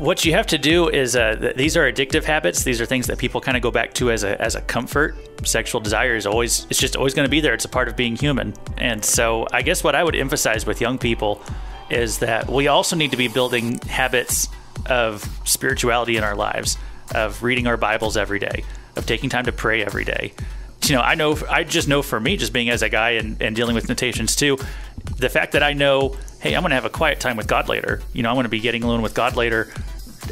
what you have to do is uh, th- these are addictive habits. These are things that people kind of go back to as a as a comfort. Sexual desire is always it's just always going to be there. It's a part of being human. And so I guess what I would emphasize with young people is that we also need to be building habits of spirituality in our lives, of reading our Bibles every day, of taking time to pray every day. You know, I know I just know for me, just being as a guy and, and dealing with temptations too, the fact that I know, hey, I'm going to have a quiet time with God later. You know, I'm going to be getting alone with God later,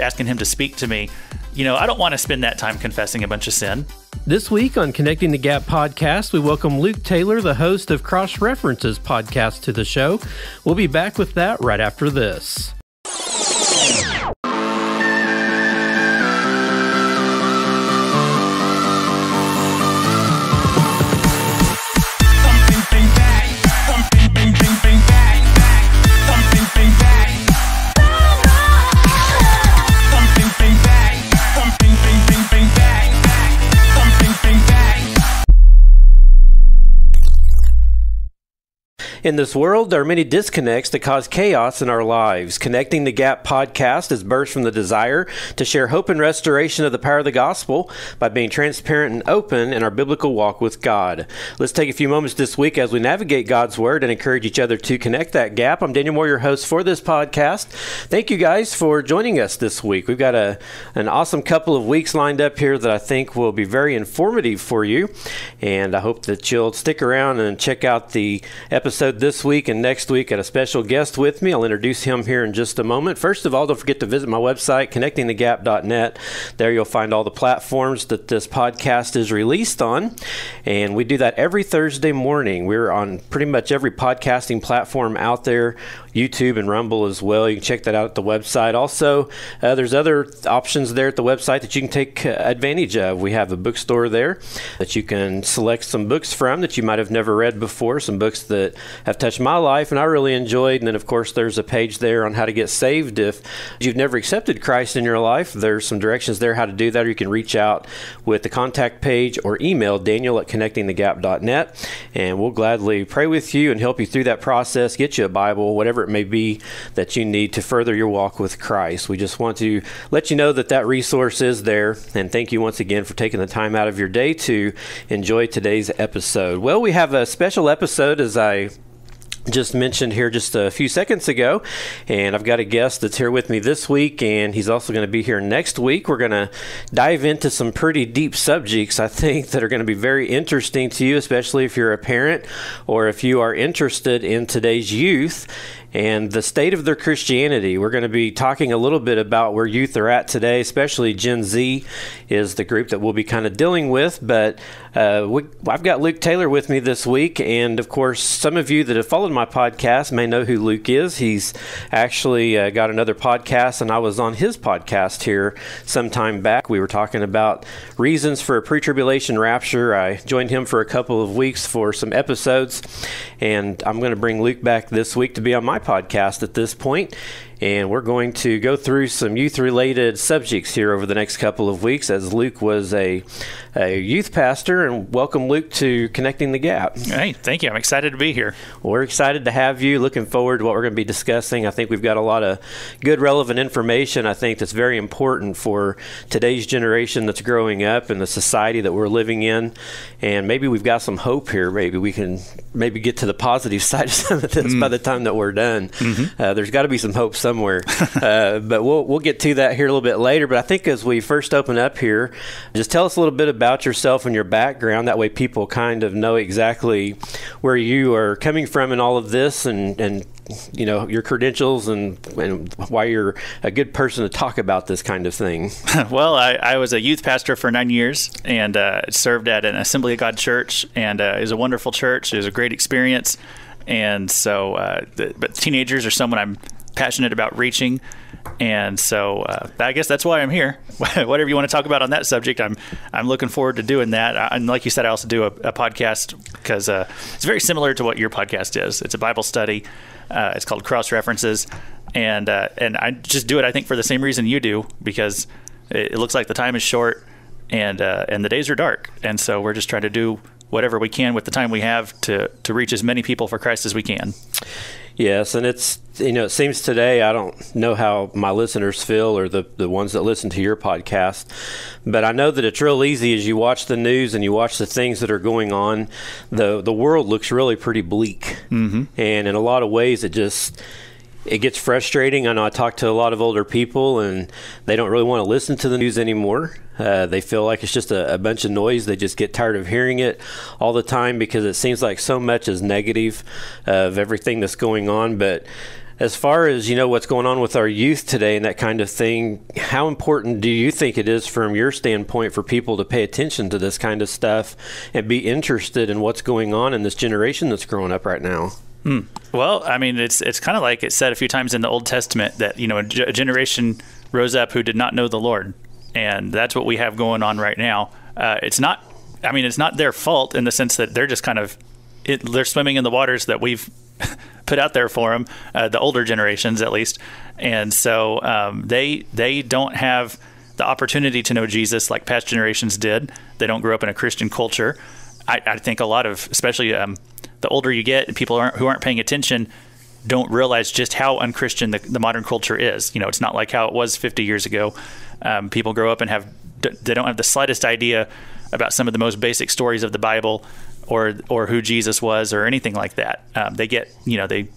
asking Him to speak to me. You know, I don't want to spend that time confessing a bunch of sin. This week on Connecting the Gap podcast, we welcome Luke Taylor, the host of Cross References podcast, to the show. We'll be back with that right after this. In this world, there are many disconnects that cause chaos in our lives. Connecting the Gap podcast is birthed from the desire to share hope and restoration of the power of the gospel by being transparent and open in our biblical walk with God. Let's take a few moments this week as we navigate God's Word and encourage each other to connect that gap. I'm Daniel Moore, your host for this podcast. Thank you guys for joining us this week. We've got a, an awesome couple of weeks lined up here that I think will be very informative for you. And I hope that you'll stick around and check out the episode this week and next week. at a special guest with me. I'll introduce him here in just a moment. First of all, don't forget to visit my website, connectingthegap.net. There you'll find all the platforms that this podcast is released on. And we do that every Thursday morning. We're on pretty much every podcasting platform out there. YouTube and Rumble as well. You can check that out at the website. Also, uh, there's other options there at the website that you can take uh, advantage of. We have a bookstore there that you can select some books from that you might have never read before, some books that have touched my life and I really enjoyed. And then, of course, there's a page there on how to get saved if you've never accepted Christ in your life. There's some directions there how to do that, or you can reach out with the contact page or email daniel at connectingthegap.net, and we'll gladly pray with you and help you through that process, get you a Bible, whatever it may be that you need to further your walk with Christ. We just want to let you know that that resource is there, and thank you once again for taking the time out of your day to enjoy today's episode. Well, we have a special episode as I just mentioned here just a few seconds ago. And I've got a guest that's here with me this week, and he's also going to be here next week. We're going to dive into some pretty deep subjects, I think, that are going to be very interesting to you, especially if you're a parent or if you are interested in today's youth and the state of their Christianity. We're going to be talking a little bit about where youth are at today, especially Gen Z is the group that we'll be kind of dealing with. But uh, we, I've got Luke Taylor with me this week, and of course, some of you that have followed my podcast may know who Luke is. He's actually uh, got another podcast, and I was on his podcast here some time back. We were talking about reasons for a pre-tribulation rapture. I joined him for a couple of weeks for some episodes, and I'm going to bring Luke back this week to be on my my podcast at this point, and we're going to go through some youth related subjects here over the next couple of weeks as Luke was a, a youth pastor. And welcome, Luke, to Connecting the Gap. Hey, thank you. I'm excited to be here. Well, we're excited to have you. Looking forward to what we're going to be discussing. I think we've got a lot of good, relevant information. I think that's very important for today's generation that's growing up and the society that we're living in. And maybe we've got some hope here. Maybe we can maybe get to the positive side of some of this mm. by the time that we're done. Mm-hmm. Uh, there's got to be some hope somewhere. uh, but we'll we'll get to that here a little bit later. But I think as we first open up here, just tell us a little bit about yourself and your background. That way, people kind of know exactly where you are coming from in all of this, and and you know your credentials and, and why you're a good person to talk about this kind of thing. well, I, I was a youth pastor for nine years and uh, served at an Assembly of God church, and uh, it was a wonderful church. It was a great experience. And so, uh, the, but teenagers are someone I'm passionate about reaching. And so uh, I guess that's why I'm here. Whatever you want to talk about on that subject, I'm I'm looking forward to doing that. And like you said, I also do a, a podcast because uh, it's very similar to what your podcast is. It's a Bible study. Uh, it's called Cross References, and uh, and I just do it. I think for the same reason you do because it, it looks like the time is short and uh, and the days are dark, and so we're just trying to do whatever we can with the time we have to to reach as many people for Christ as we can. Yes, and it's you know it seems today I don't know how my listeners feel or the the ones that listen to your podcast, but I know that it's real easy as you watch the news and you watch the things that are going on, the the world looks really pretty bleak, mm-hmm. and in a lot of ways it just it gets frustrating. I know I talk to a lot of older people, and they don't really want to listen to the news anymore. Uh, they feel like it's just a, a, bunch of noise. They just get tired of hearing it all the time because it seems like so much is negative of everything that's going on. But as far as you know what's going on with our youth today and that kind of thing how important do you think it is from your standpoint for people to pay attention to this kind of stuff and be interested in what's going on in this generation that's growing up right now Hmm. Well, I mean, it's it's kind of like it said a few times in the Old Testament that you know a, a generation rose up who did not know the Lord, and that's what we have going on right now. Uh, it's not, I mean, it's not their fault in the sense that they're just kind of it, they're swimming in the waters that we've put out there for them, uh, the older generations at least, and so um, they they don't have the opportunity to know Jesus like past generations did. They don't grow up in a Christian culture. I, I think a lot of, especially um, the older you get, people aren't, who aren't paying attention don't realize just how unchristian the, the modern culture is. You know, it's not like how it was 50 years ago. Um, people grow up and have they don't have the slightest idea about some of the most basic stories of the Bible or or who Jesus was or anything like that. Um, they get you know they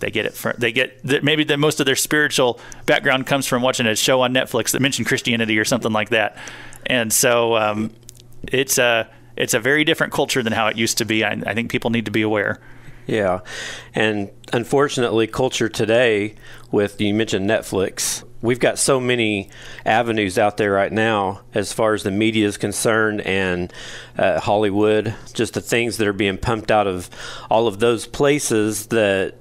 they get it from they get the, maybe the most of their spiritual background comes from watching a show on Netflix that mentioned Christianity or something like that, and so um, it's a uh, it's a very different culture than how it used to be. I, I think people need to be aware. Yeah, and unfortunately, culture today, with you mentioned Netflix, we've got so many avenues out there right now as far as the media is concerned and uh, Hollywood, just the things that are being pumped out of all of those places that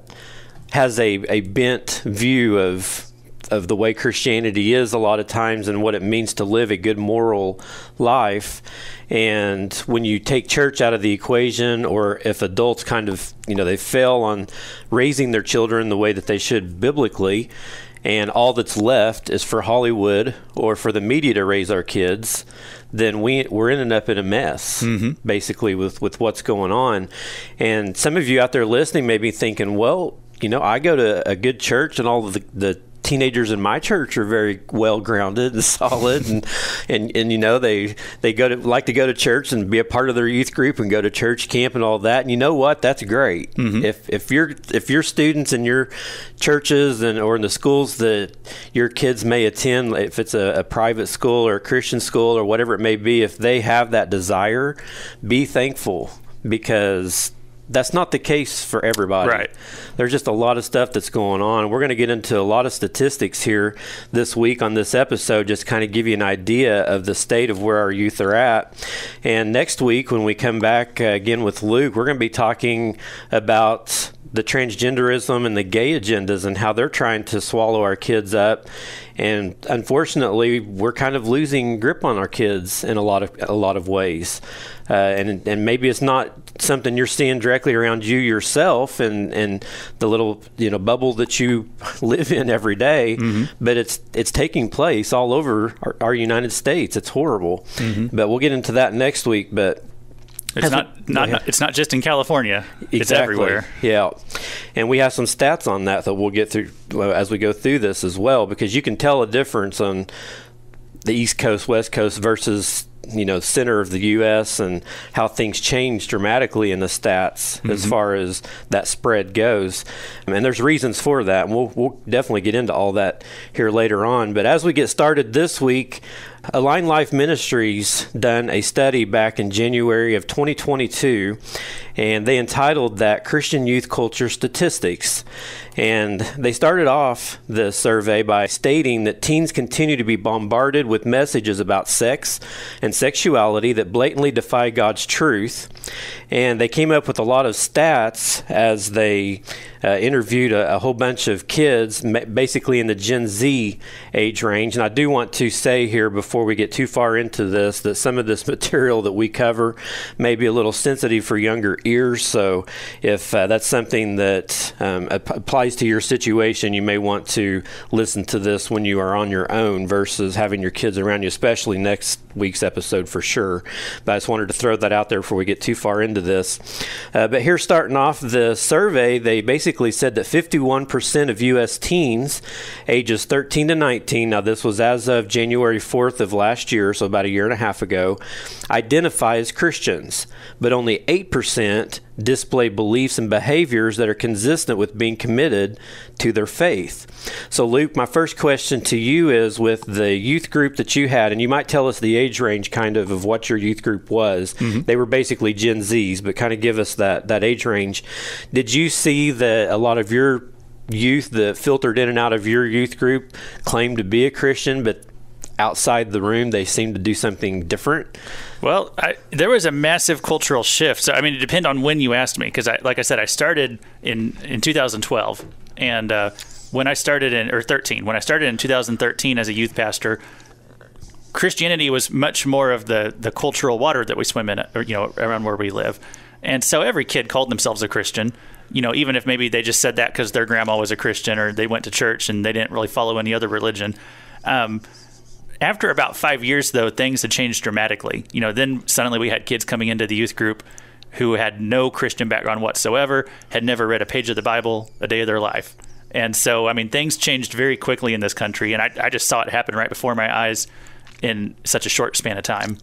has a, a bent view of of the way Christianity is a lot of times and what it means to live a good moral life. And when you take church out of the equation, or if adults kind of, you know, they fail on raising their children the way that they should biblically, and all that's left is for Hollywood or for the media to raise our kids, then we we're ending up in a mess, mm-hmm. basically with with what's going on. And some of you out there listening may be thinking, well, you know, I go to a good church and all of the, the teenagers in my church are very well grounded and solid and, and and you know they they go to like to go to church and be a part of their youth group and go to church camp and all that. And you know what? That's great. Mm-hmm. if if your if your students in your churches and or in the schools that your kids may attend if it's a, a private school or a Christian school or whatever it may be if they have that desire be thankful because that's not the case for everybody. Right. There's just a lot of stuff that's going on. We're going to get into a lot of statistics here this week on this episode, just kind of give you an idea of the state of where our youth are at. And next week, when we come back uh, again with Luke, we're going to be talking about the transgenderism and the gay agendas and how they're trying to swallow our kids up and unfortunately we're kind of losing grip on our kids in a lot of a lot of ways uh, and and maybe it's not something you're seeing directly around you yourself and and the little you know bubble that you live in every day, mm-hmm. but it's it's taking place all over our, our United States. It's horrible, mm-hmm. but we'll get into that next week. But it's not, not, not, it's not just in California. Exactly. It's everywhere. Yeah. And we have some stats on that that we'll get through as we go through this as well because you can tell a difference on the East Coast, West Coast versus you know center of the U.S. and how things change dramatically in the stats mm-hmm. as far as that spread goes. And there's reasons for that. And we'll, we'll definitely get into all that here later on. But as we get started this week, Align Life Ministries done a study back in January of 2022, and they entitled that Christian Youth Culture Statistics. And they started off the survey by stating that teens continue to be bombarded with messages about sex and sexuality that blatantly defy God's truth. And they came up with a lot of stats as they uh, interviewed a, a, whole bunch of kids, basically in the Gen Z age range. And I do want to say here before we get too far into this that some of this material that we cover may be a little sensitive for younger ears. So if uh, that's something that um, applies to your situation, you may want to listen to this when you are on your own versus having your kids around you, especially next week's episode episode for sure. But I just wanted to throw that out there before we get too far into this. Uh, but here, starting off the survey, they basically said that 51% of U.S. teens ages 13 to 19, now this was as of January 4th of last year, so about a year and a half ago, identify as Christians, but only 8% display beliefs and behaviors that are consistent with being committed to their faith. So, Luke, my first question to you is with the youth group that you had, and you might tell us the age range kind of of what your youth group was. Mm-hmm. They were basically Gen Zs, but kind of give us that, that age range. Did you see that a lot of your youth that filtered in and out of your youth group claimed to be a Christian, but outside the room they seemed to do something different? Well, I, there was a massive cultural shift. So, I mean, it depends on when you asked me, because, I, like I said, I started in in 2012, and uh, when I started in or 13, when I started in 2013 as a youth pastor, Christianity was much more of the the cultural water that we swim in, or, you know, around where we live, and so every kid called themselves a Christian. You know, even if maybe they just said that because their grandma was a Christian or they went to church and they didn't really follow any other religion. Um, after about five years, though, things had changed dramatically. You know, then suddenly we had kids coming into the youth group who had no Christian background whatsoever, had never read a page of the Bible a day of their life. And so, I mean, things changed very quickly in this country, and I, I just saw it happen right before my eyes in such a short span of time.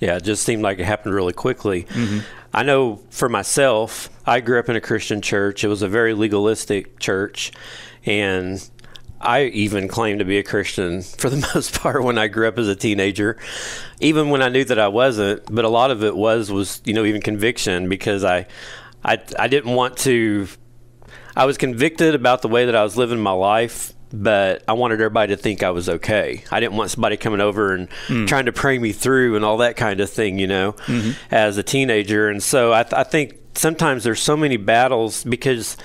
Yeah, it just seemed like it happened really quickly. Mm-hmm. I know for myself, I grew up in a Christian church. It was a very legalistic church, and I even claimed to be a Christian for the most part when I grew up as a teenager, even when I knew that I wasn't. But a lot of it was was you know even conviction because I I I didn't want to. I was convicted about the way that I was living my life, but I wanted everybody to think I was okay. I didn't want somebody coming over and mm. trying to pray me through and all that kind of thing, you know, mm-hmm. as a teenager. And so I, th- I think sometimes there's so many battles because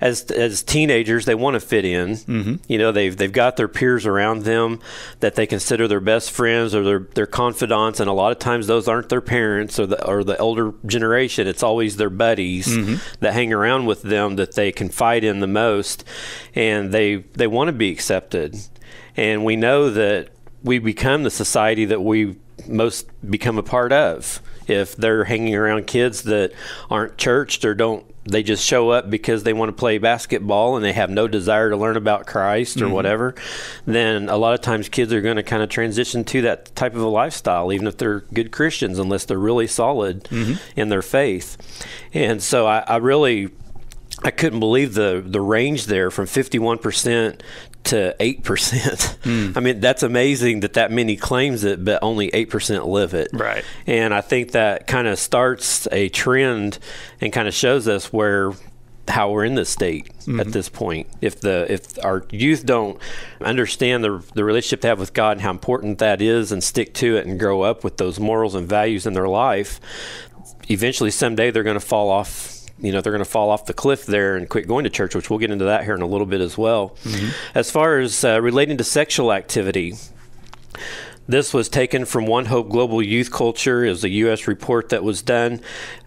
as as teenagers they want to fit in. Mm-hmm. You know, they've they've got their peers around them that they consider their best friends or their their confidants, and a lot of times those aren't their parents or the or the older generation. It's always their buddies mm-hmm. that hang around with them that they confide in the most, and they they want to be accepted. And we know that we become the society that we most become a part of if they're hanging around kids that aren't churched or don't they just show up because they want to play basketball and they have no desire to learn about Christ or mm-hmm. whatever, then a lot of times kids are going to kind of transition to that type of a lifestyle, even if they're good Christians, unless they're really solid mm-hmm. in their faith. And so I, I really I couldn't believe the the range there from 51% to 8%. Mm. I mean, that's amazing that that many claims it, but only 8% live it. Right. And I think that kind of starts a trend and kind of shows us where how we're in this state mm-hmm. at this point. If the if our youth don't understand the the relationship they have with God and how important that is and stick to it and grow up with those morals and values in their life, eventually someday they're going to fall off you know they're going to fall off the cliff there and quit going to church, which we'll get into that here in a little bit as well. Mm-hmm. As far as uh, relating to sexual activity, this was taken from One Hope Global Youth Culture. It was a U.S. report that was done.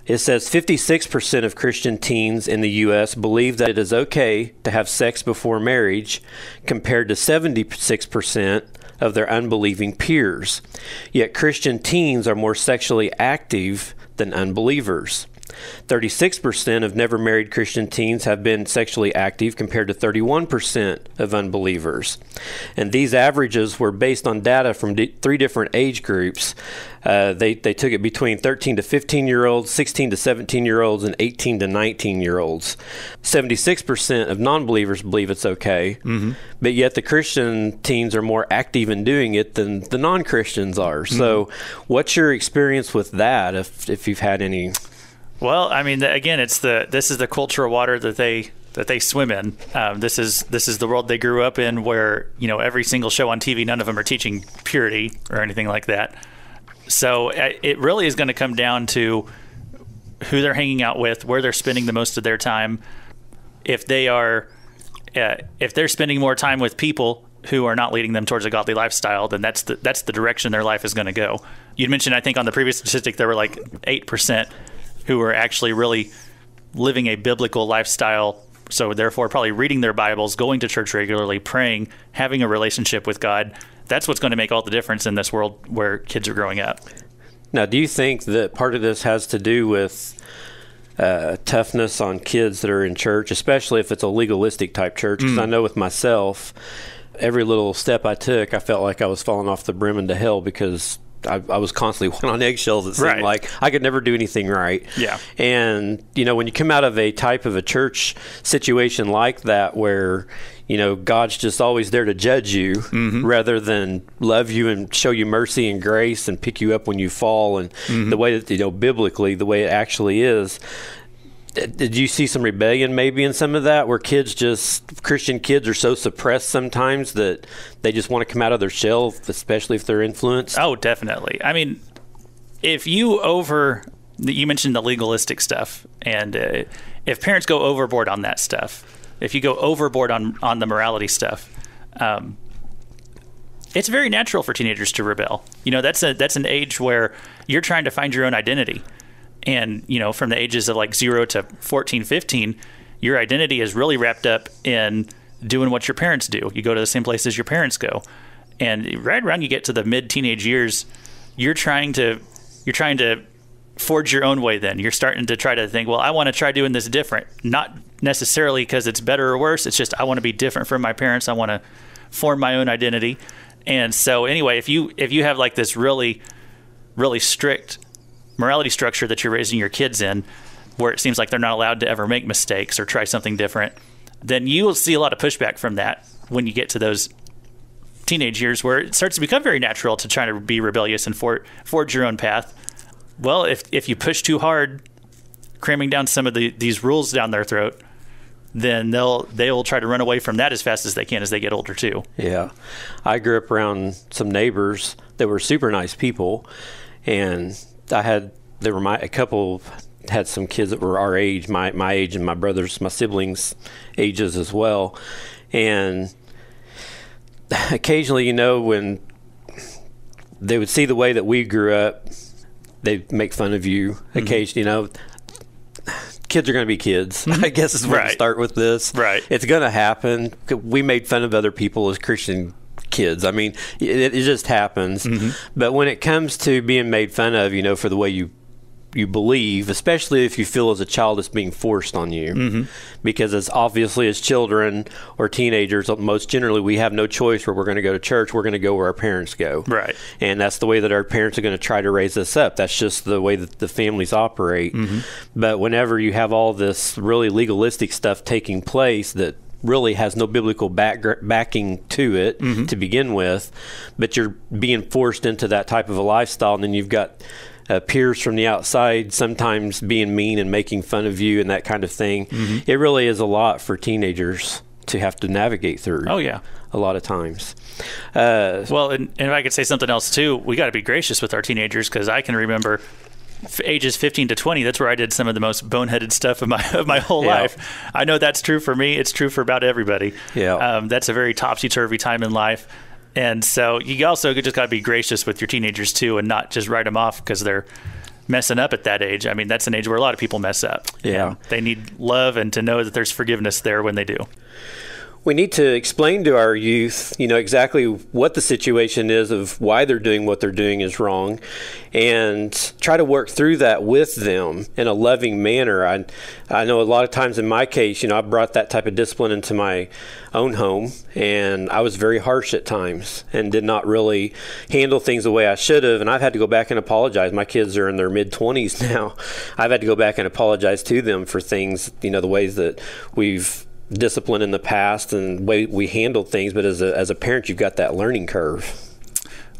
It says 56% of Christian teens in the U.S. believe that it is okay to have sex before marriage, compared to 76% of their unbelieving peers. Yet Christian teens are more sexually active than unbelievers. 36% of never married Christian teens have been sexually active compared to 31% of unbelievers. And these averages were based on data from d- three different age groups. Uh, they, they took it between 13 to 15 year olds, 16 to 17 year olds, and 18 to 19 year olds. 76% of non believers believe it's okay, mm-hmm. but yet the Christian teens are more active in doing it than the non Christians are. Mm-hmm. So, what's your experience with that, if, if you've had any? Well, I mean, again, it's the this is the cultural water that they that they swim in. Um, this is this is the world they grew up in, where you know every single show on TV, none of them are teaching purity or anything like that. So it really is going to come down to who they're hanging out with, where they're spending the most of their time. If they are, uh, if they're spending more time with people who are not leading them towards a godly lifestyle, then that's the that's the direction their life is going to go. You'd mentioned, I think, on the previous statistic, there were like eight percent who are actually really living a biblical lifestyle. So, therefore, probably reading their Bibles, going to church regularly, praying, having a relationship with God. that's what's going to make all the difference in this world where kids are growing up. Now, do you think that part of this has to do with uh, toughness on kids that are in church, especially if it's a legalistic type church? Because I know with myself, every little step I took, I felt like I was falling off the brim into hell because I, I was constantly on eggshells. It seemed Right. like I could never do anything right. Yeah. And, you know, when you come out of a type of a church situation like that where, you know, God's just always there to judge you Mm-hmm. rather than love you and show you mercy and grace and pick you up when you fall and Mm-hmm. the way that, you know, biblically, the way it actually is. Did you see some rebellion maybe in some of that where kids just, Christian kids are so suppressed sometimes that they just want to come out of their shell, especially if they're influenced? Oh, definitely. I mean, if you over, you mentioned the legalistic stuff, and uh, if parents go overboard on that stuff, if you go overboard on on the morality stuff, um, it's very natural for teenagers to rebel. You know, that's a that's an age where you're trying to find your own identity, and you know, from the ages of like zero to 14, 15, your identity is really wrapped up in doing what your parents do. You go to the same places your parents go, and right around you get to the mid teenage years, you're trying to you're trying to forge your own way. Then you're starting to try to think, well, I want to try doing this different, not necessarily because it's better or worse. It's just I want to be different from my parents. I want to form my own identity. And so anyway, if you if you have like this really really strict morality structure that you're raising your kids in, where it seems like they're not allowed to ever make mistakes or try something different, then you will see a lot of pushback from that when you get to those teenage years where it starts to become very natural to try to be rebellious and for, forge your own path. Well, if if you push too hard, cramming down some of the, these rules down their throat, then they'll they will try to run away from that as fast as they can as they get older too. Yeah. I grew up around some neighbors that were super nice people and I had there were my a couple had some kids that were our age, my my age and my brothers, my siblings ages as well. And occasionally, you know, when they would see the way that we grew up, they'd make fun of you. Mm-hmm. Occasionally, you know, kids are going to be kids. I mm-hmm. guess is where to start with this. Right. It's going to happen. We made fun of other people as Christian kids. I mean, it, it just happens. Mm-hmm. But when it comes to being made fun of, you know, for the way you you believe, especially if you feel as a child it's being forced on you, mm-hmm. because as obviously as children or teenagers, uh, most generally we have no choice where we're going to go to church. We're going to go where our parents go, Right. And that's the way that our parents are going to try to raise us up. That's just the way that the families operate. Mm-hmm. But whenever you have all this really legalistic stuff taking place that really has no biblical back, backing to it to begin with, but you're being forced into that type of a lifestyle, and then you've got uh, peers from the outside sometimes being mean and making fun of you and that kind of thing. It really is a lot for teenagers to have to navigate through. Oh yeah. a lot of times. Uh, Well, and, and if I could say something else too, we got to be gracious with our teenagers because I can remember ages 15 to 20 that's where i did some of the most boneheaded stuff of my of my whole Yeah. life i know that's true for me it's true for about everybody Yeah. um, that's a very topsy-turvy time in life and so you also just got to be gracious with your teenagers too and not just write them off because they're messing up at that age i mean that's an age where a lot of people mess up Yeah. And they need love and to know that there's forgiveness there when they do we need to explain to our youth, you know, exactly what the situation is of why they're doing what they're doing is wrong, and try to work through that with them in a loving manner. I, I know a lot of times in my case, you know, I brought that type of discipline into my own home, and I was very harsh at times and did not really handle things the way I should have. And I've had to go back and apologize. My kids are in their mid 20s now. I've had to go back and apologize to them for things, you know, the ways that we've discipline in the past and way we handled things but as a, as a parent you've got that learning curve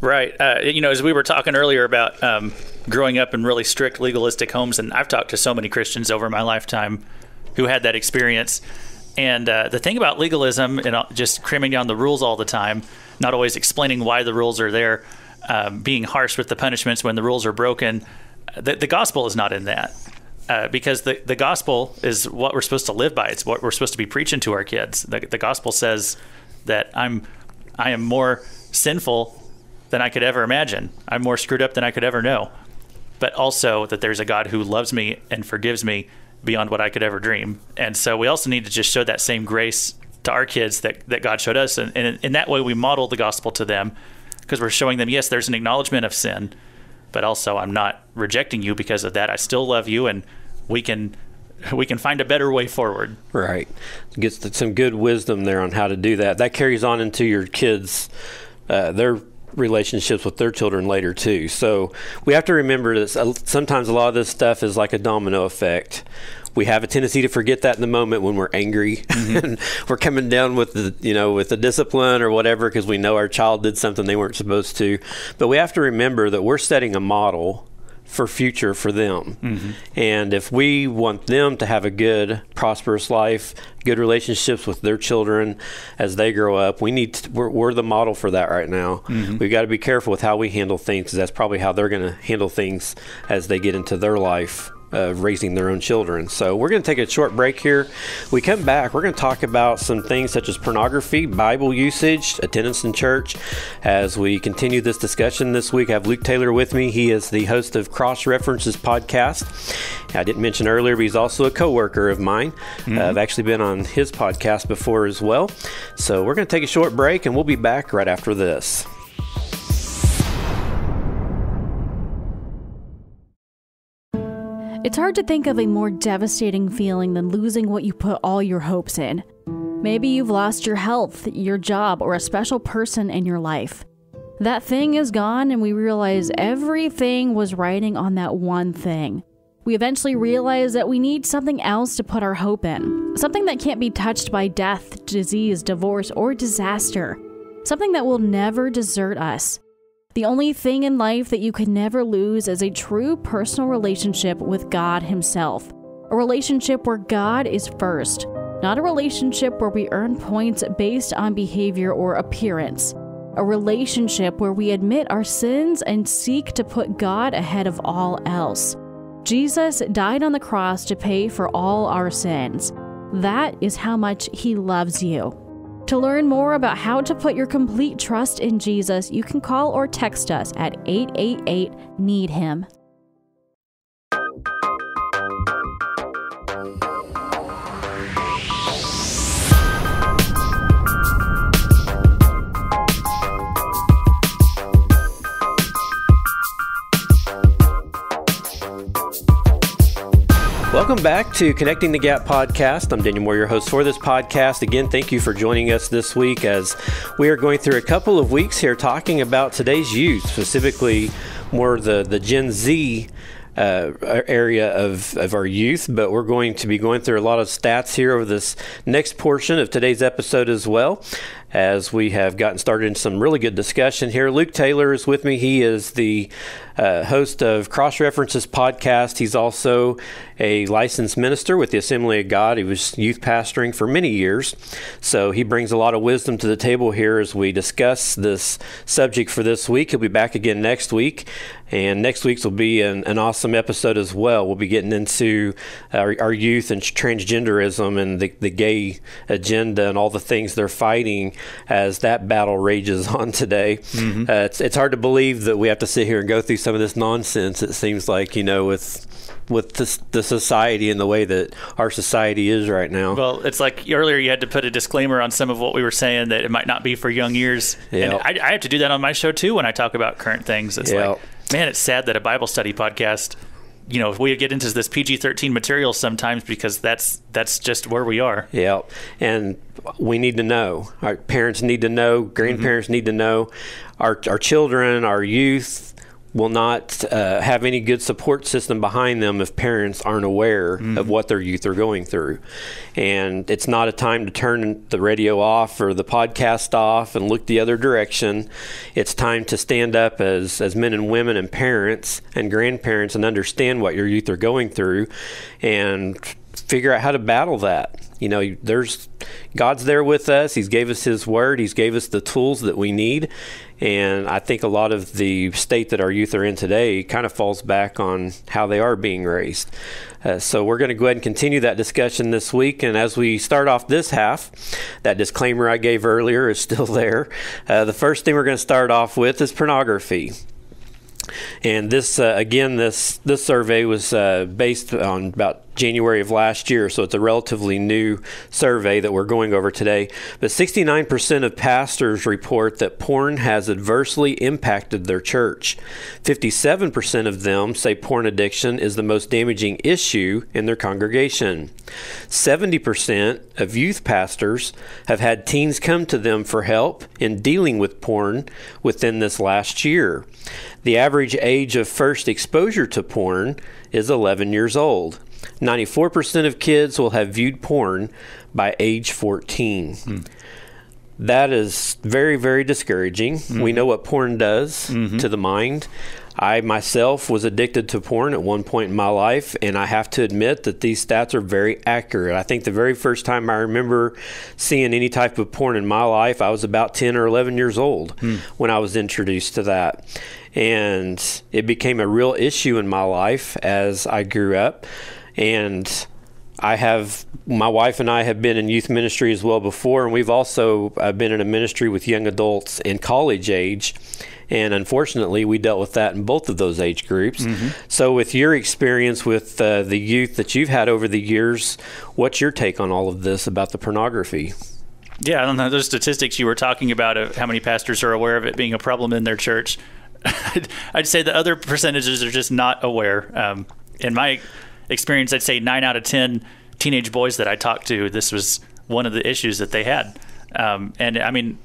Right. Uh, you know, as we were talking earlier about um, growing up in really strict legalistic homes, and I've talked to so many Christians over my lifetime who had that experience. And uh, the thing about legalism and uh, just cramming down the rules all the time, not always explaining why the rules are there, um, being harsh with the punishments when the rules are broken, the, the gospel is not in that. Uh, because the, the gospel is what we're supposed to live by. It's what we're supposed to be preaching to our kids. The, the gospel says that I'm I am more sinful than I could ever imagine. I'm more screwed up than I could ever know. But also that there's a God who loves me and forgives me beyond what I could ever dream. And so we also need to just show that same grace to our kids that, that God showed us. And, and in that way, we model the gospel to them. because we're showing them, yes, there's an acknowledgement of sin, but also I'm not rejecting you because of that. I still love you, and we can we can find a better way forward. Right. Gets some good wisdom there on how to do that. That carries on into your kids, uh, their relationships with their children later too. So we have to remember that sometimes a lot of this stuff is like a domino effect. We have a tendency to forget that in the moment when we're angry mm-hmm. and we're coming down with the you know with the discipline or whatever because we know our child did something they weren't supposed to. But we have to remember that we're setting a model for future for them. Mm-hmm. And if we want them to have a good, prosperous life, good relationships with their children as they grow up, we need to, we're, we're the model for that right now. Mm-hmm. We've got to be careful with how we handle things because that's probably how they're going to handle things as they get into their life of raising their own children. So we're going to take a short break here. We come back, we're going to talk about some things such as pornography, Bible usage, attendance in church. As we continue this discussion this week, I have Luke Taylor with me. He is the host of Cross References podcast. I didn't mention earlier, but he's also a coworker of mine. Mm-hmm. Uh, I've actually been on his podcast before as well. So we're going to take a short break, and we'll be back right after this. It's hard to think of a more devastating feeling than losing what you put all your hopes in. Maybe you've lost your health, your job, or a special person in your life. That thing is gone, and we realize everything was riding on that one thing. We eventually realize that we need something else to put our hope in. Something that can't be touched by death, disease, divorce, or disaster. Something that will never desert us. The only thing in life that you can never lose is a true personal relationship with God Himself. A relationship where God is first, not a relationship where we earn points based on behavior or appearance. A relationship where we admit our sins and seek to put God ahead of all else. Jesus died on the cross to pay for all our sins. That is how much He loves you. To learn more about how to put your complete trust in Jesus, you can call or text us at 888 Need Him. Welcome back to Connecting the Gap podcast. I'm Daniel Moore, your host for this podcast. Again, thank you for joining us this week as we are going through a couple of weeks here talking about today's youth, specifically more the, the Gen Z uh, area of, of our youth, but we're going to be going through a lot of stats here over this next portion of today's episode as well as we have gotten started in some really good discussion here. Luke Taylor is with me. He is the uh, host of Cross References podcast. He's also a licensed minister with the Assembly of God. He was youth pastoring for many years. So he brings a lot of wisdom to the table here as we discuss this subject for this week. He'll be back again next week. And next week's will be an, an awesome episode as well. We'll be getting into our, our youth and transgenderism and the, the gay agenda and all the things they're fighting as that battle rages on today. Mm-hmm. Uh, it's, it's hard to believe that we have to sit here and go through some of this nonsense. It seems like you know with with this, the society and the way that our society is right now. Well, it's like earlier you had to put a disclaimer on some of what we were saying that it might not be for young ears. Yep. And I, I have to do that on my show too when I talk about current things. It's yep. like, man, it's sad that a Bible study podcast you know we get into this PG-13 material sometimes because that's that's just where we are. Yeah, and we need to know. Our parents need to know. Grandparents mm-hmm. need to know. Our our children, our youth, will not uh, have any good support system behind them if parents aren't aware mm-hmm. of what their youth are going through. And it's not a time to turn the radio off or the podcast off and look the other direction. It's time to stand up as, as men and women and parents and grandparents and understand what your youth are going through and figure out how to battle that. You know, there's God's there with us. He's gave us His Word. He's gave us the tools that we need, and I think a lot of the state that our youth are in today kind of falls back on how they are being raised. Uh, so we're going to go ahead and continue that discussion this week. And as we start off this half, that disclaimer I gave earlier is still there. Uh, the first thing we're going to start off with is pornography. And this, uh, again, this this survey was uh, based on about January of last year, so it's a relatively new survey that we're going over today. But 69% of pastors report that porn has adversely impacted their church. 57% of them say porn addiction is the most damaging issue in their congregation. 70% of youth pastors have had teens come to them for help in dealing with porn within this last year. The average age of first exposure to porn is 11 years old. 94% of kids will have viewed porn by age 14. Hmm. That is very, very discouraging. Mm-hmm. We know what porn does mm-hmm. to the mind. I myself was addicted to porn at one point in my life, and I have to admit that these stats are very accurate. I think the very first time I remember seeing any type of porn in my life, I was about 10 or 11 years old mm. when I was introduced to that. And it became a real issue in my life as I grew up. And I have my wife and I have been in youth ministry as well before, and we've also uh, been in a ministry with young adults in college age. And unfortunately, we dealt with that in both of those age groups. Mm-hmm. So, with your experience with uh, the youth that you've had over the years, what's your take on all of this about the pornography? Yeah, I don't know those statistics you were talking about of how many pastors are aware of it being a problem in their church. I'd say the other percentages are just not aware. Um, in my experience, I'd say nine out of ten teenage boys that I talked to, this was one of the issues that they had. Um, and I mean,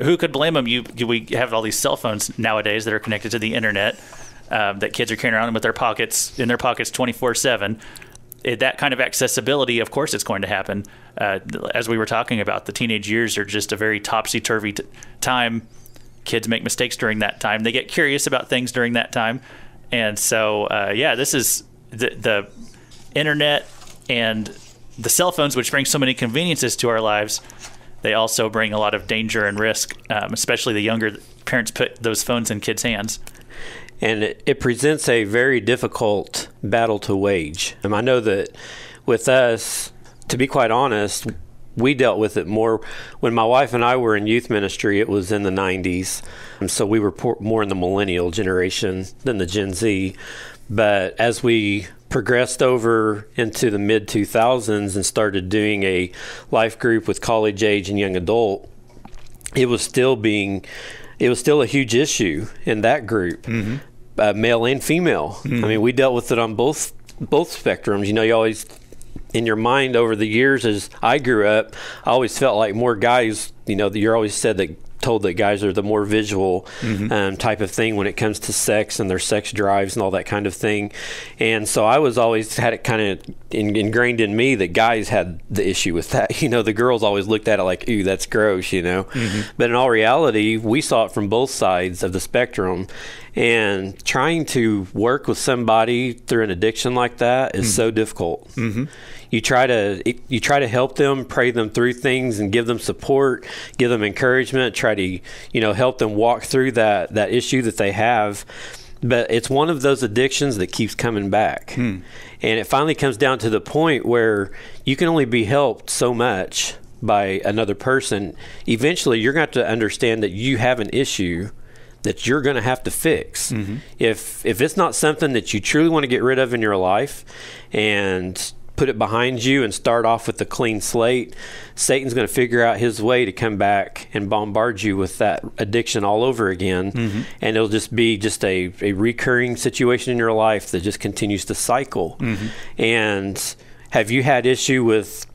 who could blame them? You, we have all these cell phones nowadays that are connected to the internet um, that kids are carrying around with their pockets in their pockets 24 seven. That kind of accessibility, of course, it's going to happen. Uh, as we were talking about, the teenage years are just a very topsy turvy t- time. Kids make mistakes during that time. They get curious about things during that time, and so uh, yeah, this is the, the internet and the cell phones, which bring so many conveniences to our lives they also bring a lot of danger and risk, um, especially the younger parents put those phones in kids' hands. And it, it presents a very difficult battle to wage. And I know that with us, to be quite honest, we dealt with it more when my wife and I were in youth ministry. It was in the 90s, and so we were more in the millennial generation than the Gen Z. But as we progressed over into the mid 2000s and started doing a life group with college age and young adult, it was still being, it was still a huge issue in that group, mm-hmm. uh, male and female. Mm-hmm. I mean, we dealt with it on both both spectrums. You know, you always in your mind over the years as I grew up, I always felt like more guys, you know, you're always said that told that guys are the more visual mm-hmm. um, type of thing when it comes to sex and their sex drives and all that kind of thing. And so I was always had it kind of in, ingrained in me that guys had the issue with that. You know, the girls always looked at it like, ooh, that's gross, you know. Mm-hmm. But in all reality, we saw it from both sides of the spectrum. And trying to work with somebody through an addiction like that is mm-hmm. so difficult. You try to you try to help them, pray them through things, and give them support, give them encouragement. Try to you know help them walk through that that issue that they have. But it's one of those addictions that keeps coming back, hmm. and it finally comes down to the point where you can only be helped so much by another person. Eventually, you're going to have to understand that you have an issue that you're going to have to fix. Mm-hmm. If if it's not something that you truly want to get rid of in your life, and put it behind you and start off with a clean slate, Satan's going to figure out his way to come back and bombard you with that addiction all over again. Mm-hmm. And it'll just be just a, a recurring situation in your life that just continues to cycle. Mm-hmm. And have you had issue with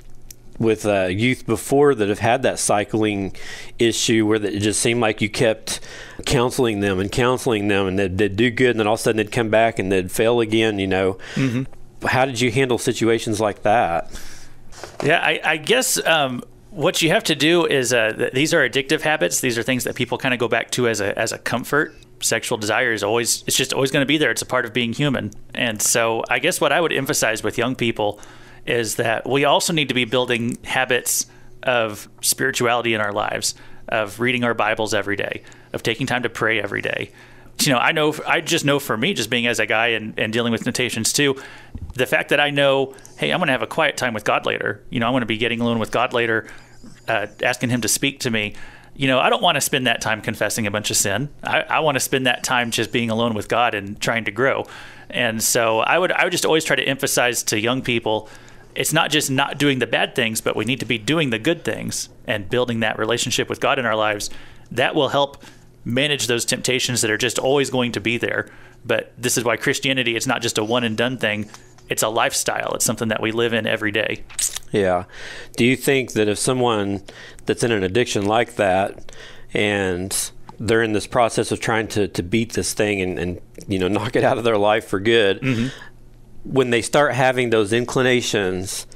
with uh, youth before that have had that cycling issue where it just seemed like you kept counseling them and counseling them and they'd, they'd, do good and then all of a sudden they'd come back and they'd fail again, you know. Mm-hmm how did you handle situations like that? Yeah, I, I guess um, what you have to do is uh, these are addictive habits. These are things that people kind of go back to as a as a comfort. Sexual desire is always it's just always going to be there. It's a part of being human. And so I guess what I would emphasize with young people is that we also need to be building habits of spirituality in our lives, of reading our Bibles every day, of taking time to pray every day, you know, I know, I just know for me, just being as a guy and, and dealing with temptations too, the fact that I know, hey, I'm going to have a quiet time with God later. You know, I'm going to be getting alone with God later, uh, asking Him to speak to me. you know, I don't want to spend that time confessing a bunch of sin. I, I want to spend that time just being alone with God and trying to grow. And so I would I would just always try to emphasize to young people it's not just not doing the bad things, but we need to be doing the good things and building that relationship with God in our lives. That will help manage those temptations that are just always going to be there. But this is why Christianity it's not just a one and done thing. It's a lifestyle. It's something that we live in every day. Yeah. Do you think that if someone that's in an addiction like that and they're in this process of trying to, to beat this thing and, and you know knock it out of their life for good, mm-hmm. when they start having those inclinations,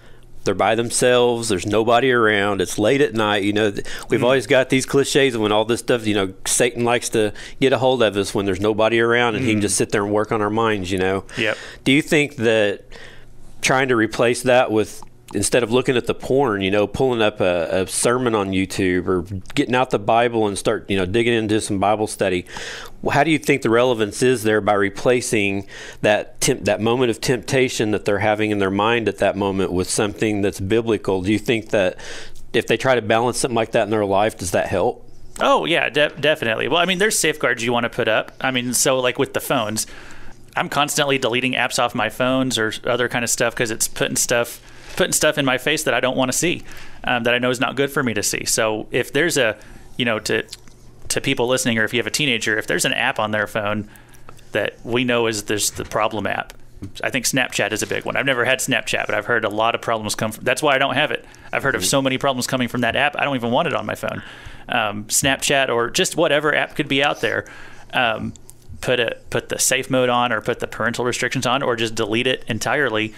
they're by themselves. There's nobody around. It's late at night. You know, we've mm-hmm. always got these cliches and when all this stuff. You know, Satan likes to get a hold of us when there's nobody around, and mm-hmm. he can mm-hmm. just sit there and work on our minds. You know. Yep. Do you think that trying to replace that with instead of looking at the porn, you know, pulling up a, a, sermon on YouTube or getting out the Bible and start, you know, digging into some Bible study. How do you think the relevance is there by replacing that temp- that moment of temptation that they're having in their mind at that moment with something that's biblical? Do you think that if they try to balance something like that in their life, does that help? Oh yeah, de- definitely. Well, I mean, there's safeguards you want to put up. I mean, so like with the phones, I'm constantly deleting apps off my phones or other kind of stuff because it's putting stuff putting stuff in my face that I don't want to see, um, that I know is not good for me to see. So if there's a, you know, to to people listening, or if you have a teenager, if there's an app on their phone that we know is there's the problem app. I think Snapchat is a big one. I've never had Snapchat, but I've heard a lot of problems come from. That's why I don't have it. I've heard of so many problems coming from that app. I don't even want it on my phone. Um, Snapchat or just whatever app could be out there. Um, put it put the safe mode on, or put the parental restrictions on, or just delete it entirely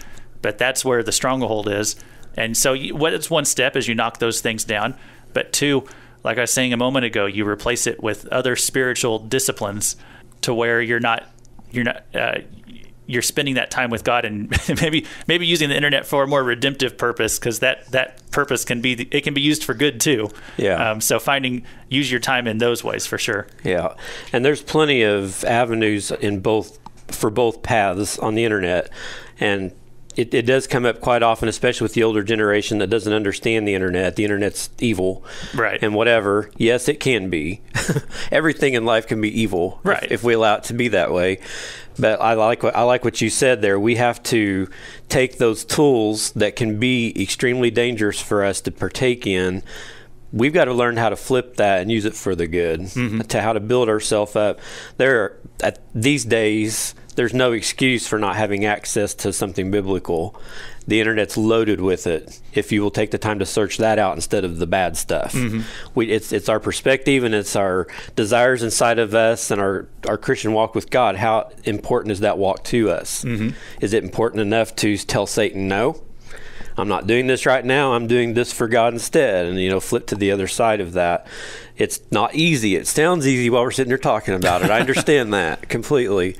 but that's where the stronghold is. And so, you, what's one step is you knock those things down. But two, like I was saying a moment ago, you replace it with other spiritual disciplines to where you're not you're not uh, you're spending that time with God and maybe maybe using the internet for a more redemptive purpose because that that purpose can be it can be used for good too. Yeah. Um, so finding use your time in those ways for sure. Yeah, and there's plenty of avenues in both for both paths on the internet, and it, it does come up quite often, especially with the older generation that doesn't understand the internet. The internet's evil, right? And whatever. Yes, it can be. Everything in life can be evil, right? If, if, we allow it to be that way. But I like what I like what you said there. We have to take those tools that can be extremely dangerous for us to partake in we've got to learn how to flip that and use it for the good mm-hmm. to how to build ourselves up there are, at these days there's no excuse for not having access to something biblical. The internet's loaded with it. If you will take the time to search that out instead of the bad stuff, mm-hmm. we, it's it's our perspective and it's our desires inside of us and our our Christian walk with God. How important is that walk to us? Mm-hmm. Is it important enough to tell Satan no? I'm not doing this right now. I'm doing this for God instead. And, you know, flip to the other side of that. It's not easy. It sounds easy while we're sitting here talking about it. I understand that completely.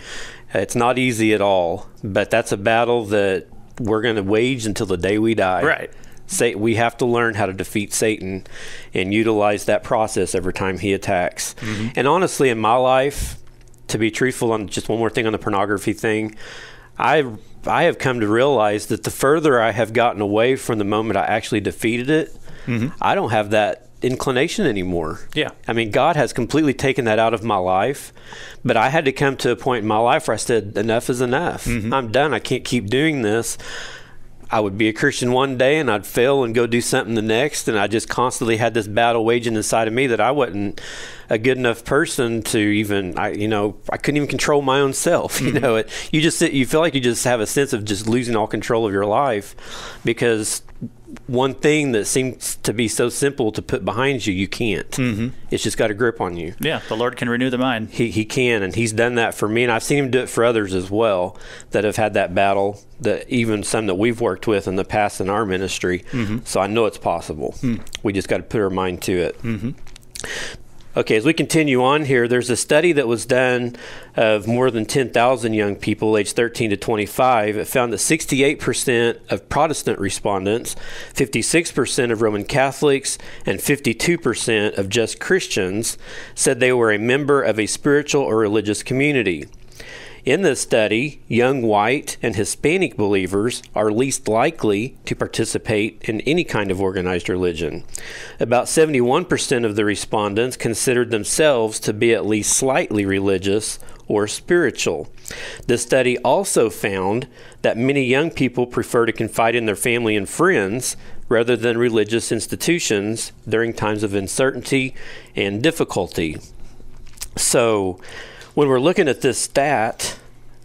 It's not easy at all, but that's a battle that we're going to wage until the day we die. Right. Say, we have to learn how to defeat Satan and utilize that process every time he attacks. Mm-hmm. And honestly, in my life, to be truthful on just one more thing on the pornography thing, I I have come to realize that the further I have gotten away from the moment I actually defeated it, mm-hmm. I don't have that inclination anymore. Yeah. I mean, God has completely taken that out of my life, but I had to come to a point in my life where I said, enough is enough. Mm-hmm. I'm done. I can't keep doing this. I would be a Christian one day and I'd fail and go do something the next. And I just constantly had this battle waging inside of me that I wasn't a good enough person to even, I, you know, I couldn't even control my own self. Mm-hmm. You know, it, you just, you feel like you just have a sense of just losing all control of your life because one thing that seems to be so simple to put behind you, you can't. Mm-hmm. It's just got a grip on you. Yeah, the Lord can renew the mind. He, he can, and He's done that for me, and I've seen Him do it for others as well that have had that battle. That even some that we've worked with in the past in our ministry. Mm-hmm. So I know it's possible. Mm. We just got to put our mind to it. Mm-hmm. Okay, as we continue on here, there's a study that was done of more than 10,000 young people aged 13 to 25. It found that 68% of Protestant respondents, 56% of Roman Catholics, and 52% of just Christians said they were a member of a spiritual or religious community. In this study, young white and Hispanic believers are least likely to participate in any kind of organized religion. About 71% of the respondents considered themselves to be at least slightly religious or spiritual. The study also found that many young people prefer to confide in their family and friends rather than religious institutions during times of uncertainty and difficulty. So, when we're looking at this stat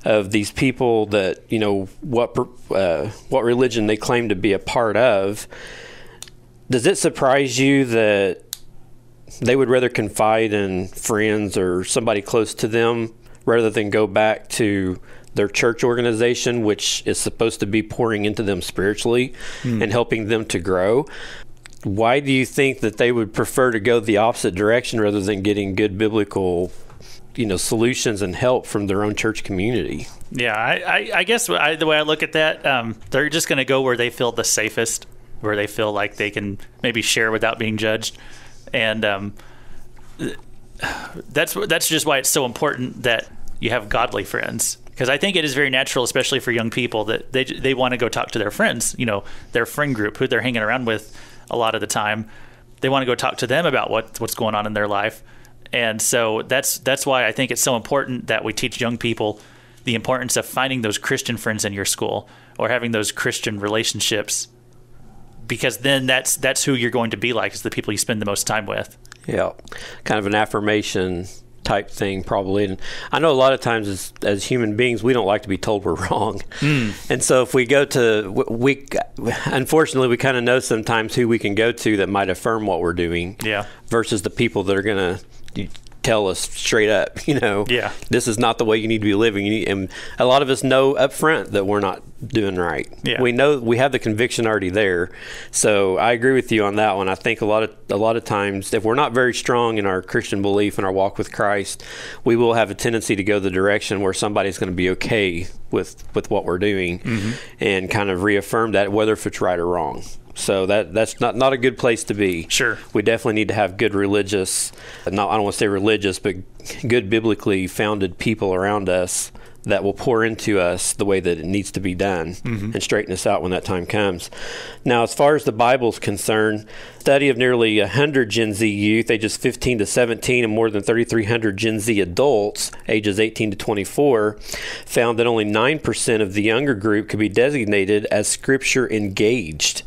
of these people that you know what uh, what religion they claim to be a part of, does it surprise you that they would rather confide in friends or somebody close to them rather than go back to their church organization, which is supposed to be pouring into them spiritually mm. and helping them to grow. Why do you think that they would prefer to go the opposite direction rather than getting good biblical, you know, solutions and help from their own church community? Yeah, I, I, I guess I, the way I look at that, um, they're just going to go where they feel the safest, where they feel like they can maybe share without being judged, and um, that's that's just why it's so important that you have godly friends because I think it is very natural, especially for young people, that they they want to go talk to their friends, you know, their friend group who they're hanging around with a lot of the time. They want to go talk to them about what what's going on in their life, and so that's that's why I think it's so important that we teach young people the importance of finding those Christian friends in your school or having those Christian relationships, because then that's that's who you're going to be like is the people you spend the most time with. Yeah, kind of an affirmation type thing probably and i know a lot of times as, as human beings we don't like to be told we're wrong mm. and so if we go to we unfortunately we kind of know sometimes who we can go to that might affirm what we're doing yeah versus the people that are going to tell us straight up, you know, yeah, this is not the way you need to be living. Need, and a lot of us know up front that we're not doing right. Yeah. We know we have the conviction already there. So I agree with you on that one. I think a lot of a lot of times if we're not very strong in our Christian belief and our walk with Christ, we will have a tendency to go the direction where somebody's going to be okay with with what we're doing mm-hmm. and kind of reaffirm that whether if it's right or wrong. So that that's not not a good place to be. Sure. We definitely need to have good religious, not I don't want to say religious, but good biblically founded people around us that will pour into us the way that it needs to be done mm-hmm. and straighten us out when that time comes. Now, as far as the Bible's concerned, study of nearly 100 Gen Z youth ages 15 to 17 and more than 3,300 Gen Z adults ages 18 to 24 found that only 9% of the younger group could be designated as scripture engaged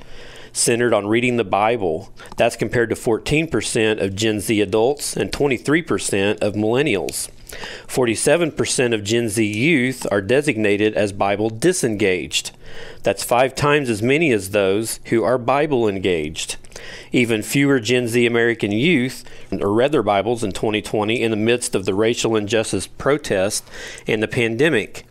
centered on reading the Bible. That's compared to 14% of Gen Z adults and 23% of millennials. 47% of Gen Z youth are designated as Bible disengaged. That's five times as many as those who are Bible engaged. Even fewer Gen Z American youth read their Bibles in 2020 in the midst of the racial injustice protest and the pandemic.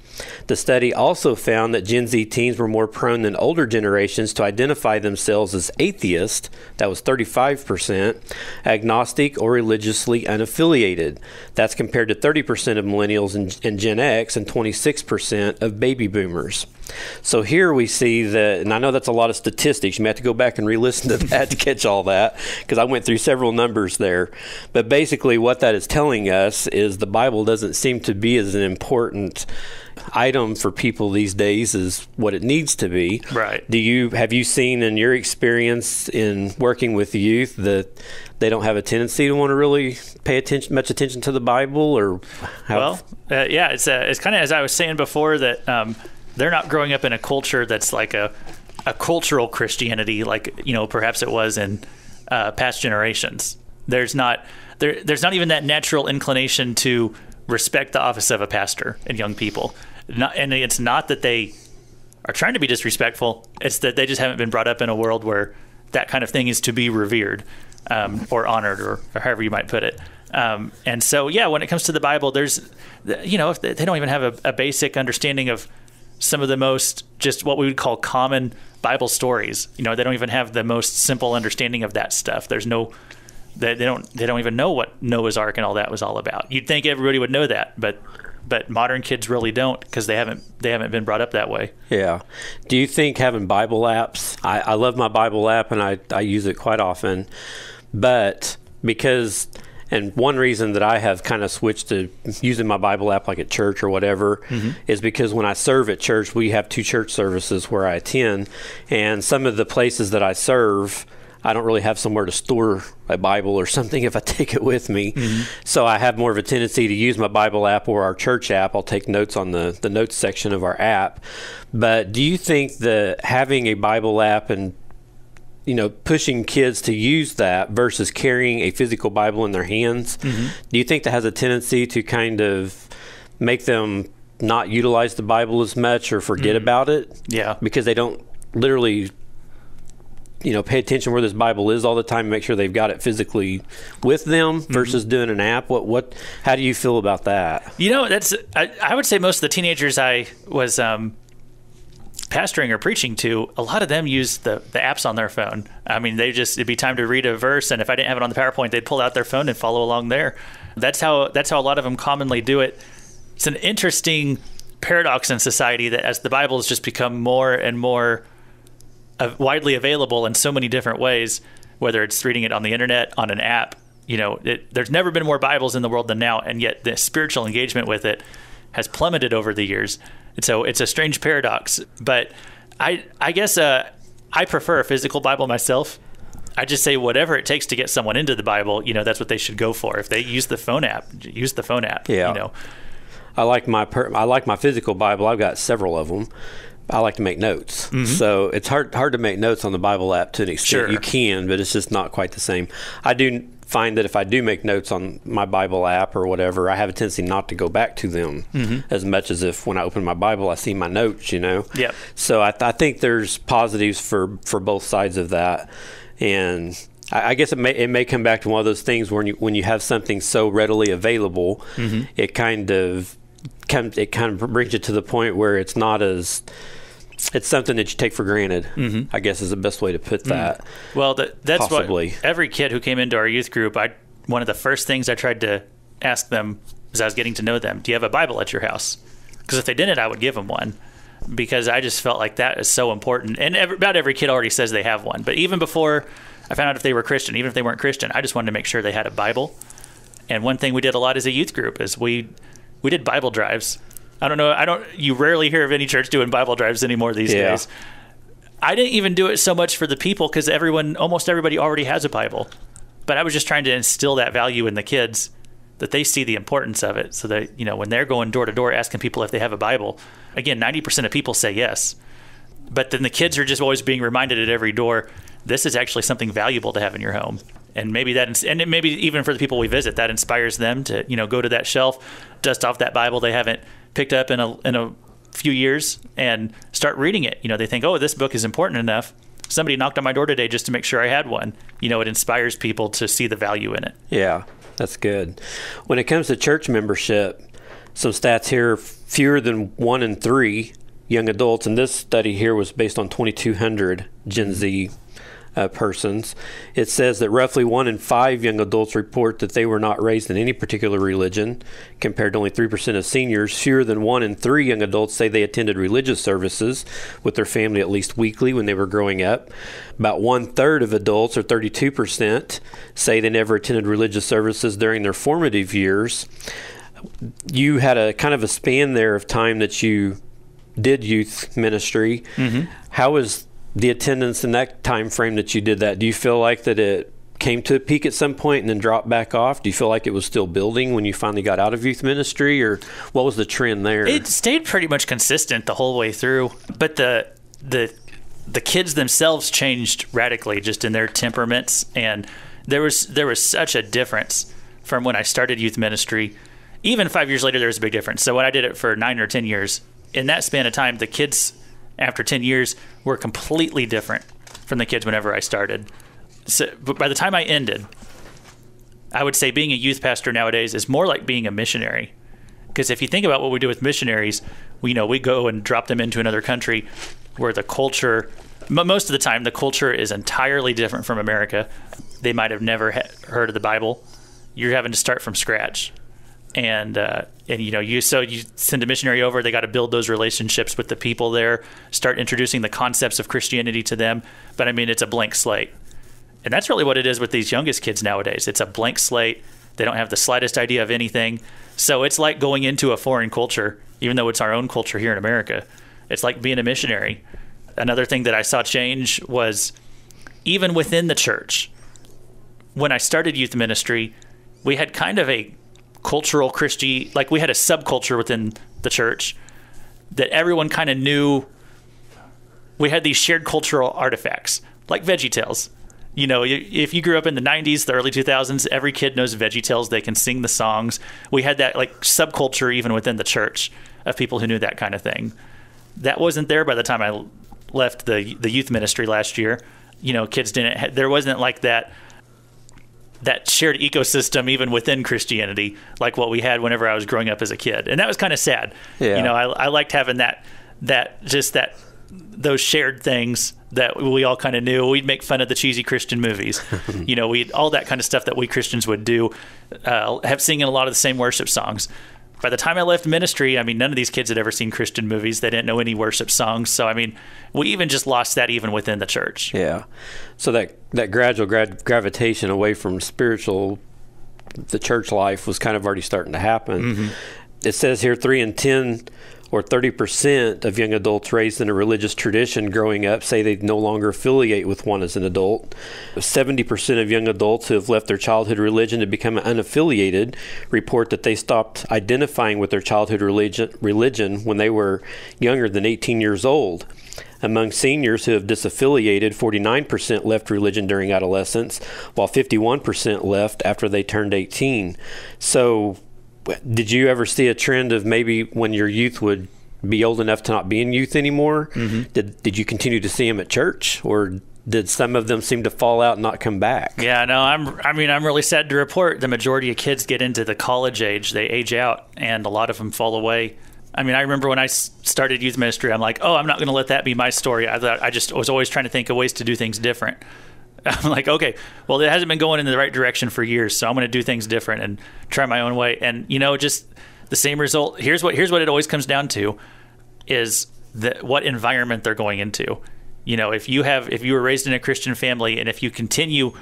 The study also found that Gen Z teens were more prone than older generations to identify themselves as atheist, that was 35%, agnostic, or religiously unaffiliated. That's compared to 30% of millennials and, Gen X and 26% of baby boomers. So here we see that, and I know that's a lot of statistics. You may have to go back and re listen to that to catch all that because I went through several numbers there. But basically, what that is telling us is the Bible doesn't seem to be as an important item for people these days is what it needs to be. Right. Do you have you seen in your experience in working with youth that they don't have a tendency to want to really pay attention much attention to the Bible or how well uh, yeah it's uh, it's kind of as I was saying before that um, they're not growing up in a culture that's like a a cultural Christianity like you know perhaps it was in uh, past generations. There's not there there's not even that natural inclination to respect the office of a pastor and young people. Not, and it's not that they are trying to be disrespectful. It's that they just haven't been brought up in a world where that kind of thing is to be revered um, or honored or, or, however you might put it. Um, and so, yeah, when it comes to the Bible, there's, you know, if they, don't even have a, a basic understanding of some of the most just what we would call common Bible stories. You know, they don't even have the most simple understanding of that stuff. There's no they, they don't they don't even know what Noah's Ark and all that was all about. You'd think everybody would know that, but but modern kids really don't because they haven't they haven't been brought up that way. Yeah. Do you think having Bible apps? I, I love my Bible app and I I use it quite often, but because And one reason that I have kind of switched to using my Bible app like at church or whatever mm-hmm. is because when I serve at church, we have two church services where I attend, and some of the places that I serve, I don't really have somewhere to store a Bible or something if I take it with me. Mm-hmm. So I have more of a tendency to use my Bible app or our church app. I'll take notes on the, the notes section of our app. But do you think that having a Bible app and you know, pushing kids to use that versus carrying a physical Bible in their hands, mm-hmm. do you think that has a tendency to kind of make them not utilize the Bible as much or forget mm-hmm. about it? Yeah. Because they don't literally you know pay attention where this bible is all the time make sure they've got it physically with them mm-hmm. versus mm-hmm. doing an app what what how do you feel about that you know that's i, I would say most of the teenagers i was um, pastoring or preaching to, a lot of them use the, the apps on their phone. I mean, they just it'd be time to read a verse, and if I didn't have it on the PowerPoint, they'd pull out their phone and follow along there. That's how that's how a lot of them commonly do it. It's an interesting paradox in society that as the Bible has just become more and more widely available in so many different ways, whether it's reading it on the internet, on an app, you know, it, there's never been more Bibles in the world than now, and yet the spiritual engagement with it has plummeted over the years. And so it's a strange paradox. But I I guess uh, I prefer a physical Bible myself. I just say whatever it takes to get someone into the Bible, you know, that's what they should go for. If they use the phone app, use the phone app. Yeah. You know. I like my per- I like my physical Bible. I've got several of them. I like to make notes, mm-hmm. so it's hard hard to make notes on the Bible app to an extent. Sure. You can, but it's just not quite the same. I do find that if I do make notes on my Bible app or whatever, I have a tendency not to go back to them mm-hmm. as much as if when I open my Bible, I see my notes, you know? Yeah. So I, th- I, think there's positives for, for both sides of that. And I, I, guess it may, it may come back to one of those things when you, when you have something so readily available, mm-hmm. it kind of, comes, it kind of brings you to the point where it's not as, it's something that you take for granted. Mm-hmm. I guess is the best way to put mm. that. mm Well, the, that's Possibly. what every kid who came into our youth group. I one of the first things I tried to ask them as I was getting to know them, do you have a Bible at your house? Because if they didn't, I would give them one because I just felt like that is so important. And every, about every kid already says they have one. But even before I found out if they were Christian, even if they weren't Christian, I just wanted to make sure they had a Bible. And one thing we did a lot as a youth group is we we did Bible drives I don't know. I don't. You rarely hear of any church doing Bible drives anymore these yeah. days. I didn't even do it so much for the people because everyone, almost everybody, already has a Bible. But I was just trying to instill that value in the kids that they see the importance of it, so that you know when they're going door to door asking people if they have a Bible. Again, ninety percent of people say yes, but then the kids are just always being reminded at every door this is actually something valuable to have in your home and maybe that and maybe even for the people we visit that inspires them to you know go to that shelf dust off that bible they haven't picked up in a in a few years and start reading it. You know, they think, oh, this book is important enough. Somebody knocked on my door today just to make sure I had one. You know, it inspires people to see the value in it. Yeah, that's good. When it comes to church membership, some stats here fewer than one in three young adults, and this study here was based on 2,200 Gen Z uh, persons. It says that roughly one in five young adults report that they were not raised in any particular religion, compared to only 3% of seniors. Fewer than one in three young adults say they attended religious services with their family at least weekly when they were growing up. About one third of adults, or 32%, say they never attended religious services during their formative years. You had a kind of a span there of time that you did youth ministry. Mm-hmm. How was the attendance in that time frame that you did that, do you feel like that it came to a peak at some point and then dropped back off? Do you feel like it was still building when you finally got out of youth ministry, or what was the trend there? It stayed pretty much consistent the whole way through, but the the the kids themselves changed radically just in their temperaments, and there was there was such a difference from when I started youth ministry. Even five years later, there was a big difference. So when I did it for nine or ten years, in that span of time, the kids after 10 years were completely different from the kids whenever I started. So, but by the time I ended, I would say being a youth pastor nowadays is more like being a missionary. Because if you think about what we do with missionaries, we you know we go and drop them into another country where the culture, most of the time, the culture is entirely different from America. They might have never heard of the Bible. You're having to start from scratch and uh, and you know you so you send a missionary over they got to build those relationships with the people there start introducing the concepts of christianity to them but i mean it's a blank slate and that's really what it is with these youngest kids nowadays it's a blank slate They don't have the slightest idea of anything. So it's like going into a foreign culture, even though it's our own culture here in America. It's like being a missionary. Another thing that I saw change was even within the church. When I started youth ministry, we had kind of a cultural Christian, like we had a subculture within the church that everyone kind of knew. We had these shared cultural artifacts, like Veggie Tales. You know, if you grew up in the 90s, the early 2000s, every kid knows Veggie Tales. They can sing the songs. We had that like subculture even within the church of people who knew that kind of thing. That wasn't there by the time I left the the youth ministry last year. You know, kids didn't. There wasn't like that that shared ecosystem even within Christianity, like what we had whenever I was growing up as a kid, and that was kind of sad. Yeah. You know, I, I liked having that that just that those shared things that we all kind of knew. We'd make fun of the cheesy Christian movies, you know, we all that kind of stuff that we Christians would do. Uh, have singing a lot of the same worship songs. By the time I left ministry, I mean, none of these kids had ever seen Christian movies. They didn't know any worship songs. So, I mean, we even just lost that even within the church. Yeah. So that that gradual gra- gravitation away from spiritual, the church life was kind of already starting to happen. Mm-hmm. It says here three in ten or 30% of young adults raised in a religious tradition growing up say they no longer affiliate with one as an adult. 70% of young adults who have left their childhood religion to become unaffiliated report that they stopped identifying with their childhood religion, religion when they were younger than 18 years old. Among seniors who have disaffiliated, 49% left religion during adolescence, while 51% left after they turned 18. So, did you ever see a trend of maybe when your youth would be old enough to not be in youth anymore? Mm-hmm. Did did you continue to see them at church, or did some of them seem to fall out and not come back? Yeah, no, I'm. I mean, I'm really sad to report the majority of kids get into the college age, they age out, and a lot of them fall away. I mean, I remember when I started youth ministry, I'm like, oh, I'm not going to let that be my story. I thought I just was always trying to think of ways to do things different. I'm like, okay, well, it hasn't been going in the right direction for years, so I'm going to do things different and try my own way. And you know, just the same result. Here's what here's what it always comes down to is the what environment they're going into. You know, if you have if you were raised in a Christian family and if you continue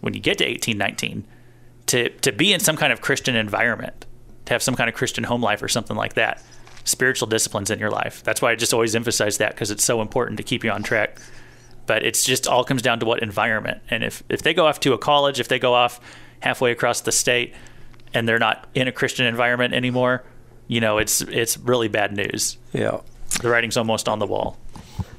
when you get to 18, 19 to to be in some kind of Christian environment, to have some kind of Christian home life or something like that, spiritual disciplines in your life. That's why I just always emphasize that because it's so important to keep you on track but it's just all comes down to what environment. And if if they go off to a college, if they go off halfway across the state, and they're not in a Christian environment anymore, you know, it's it's really bad news. Yeah, the writing's almost on the wall.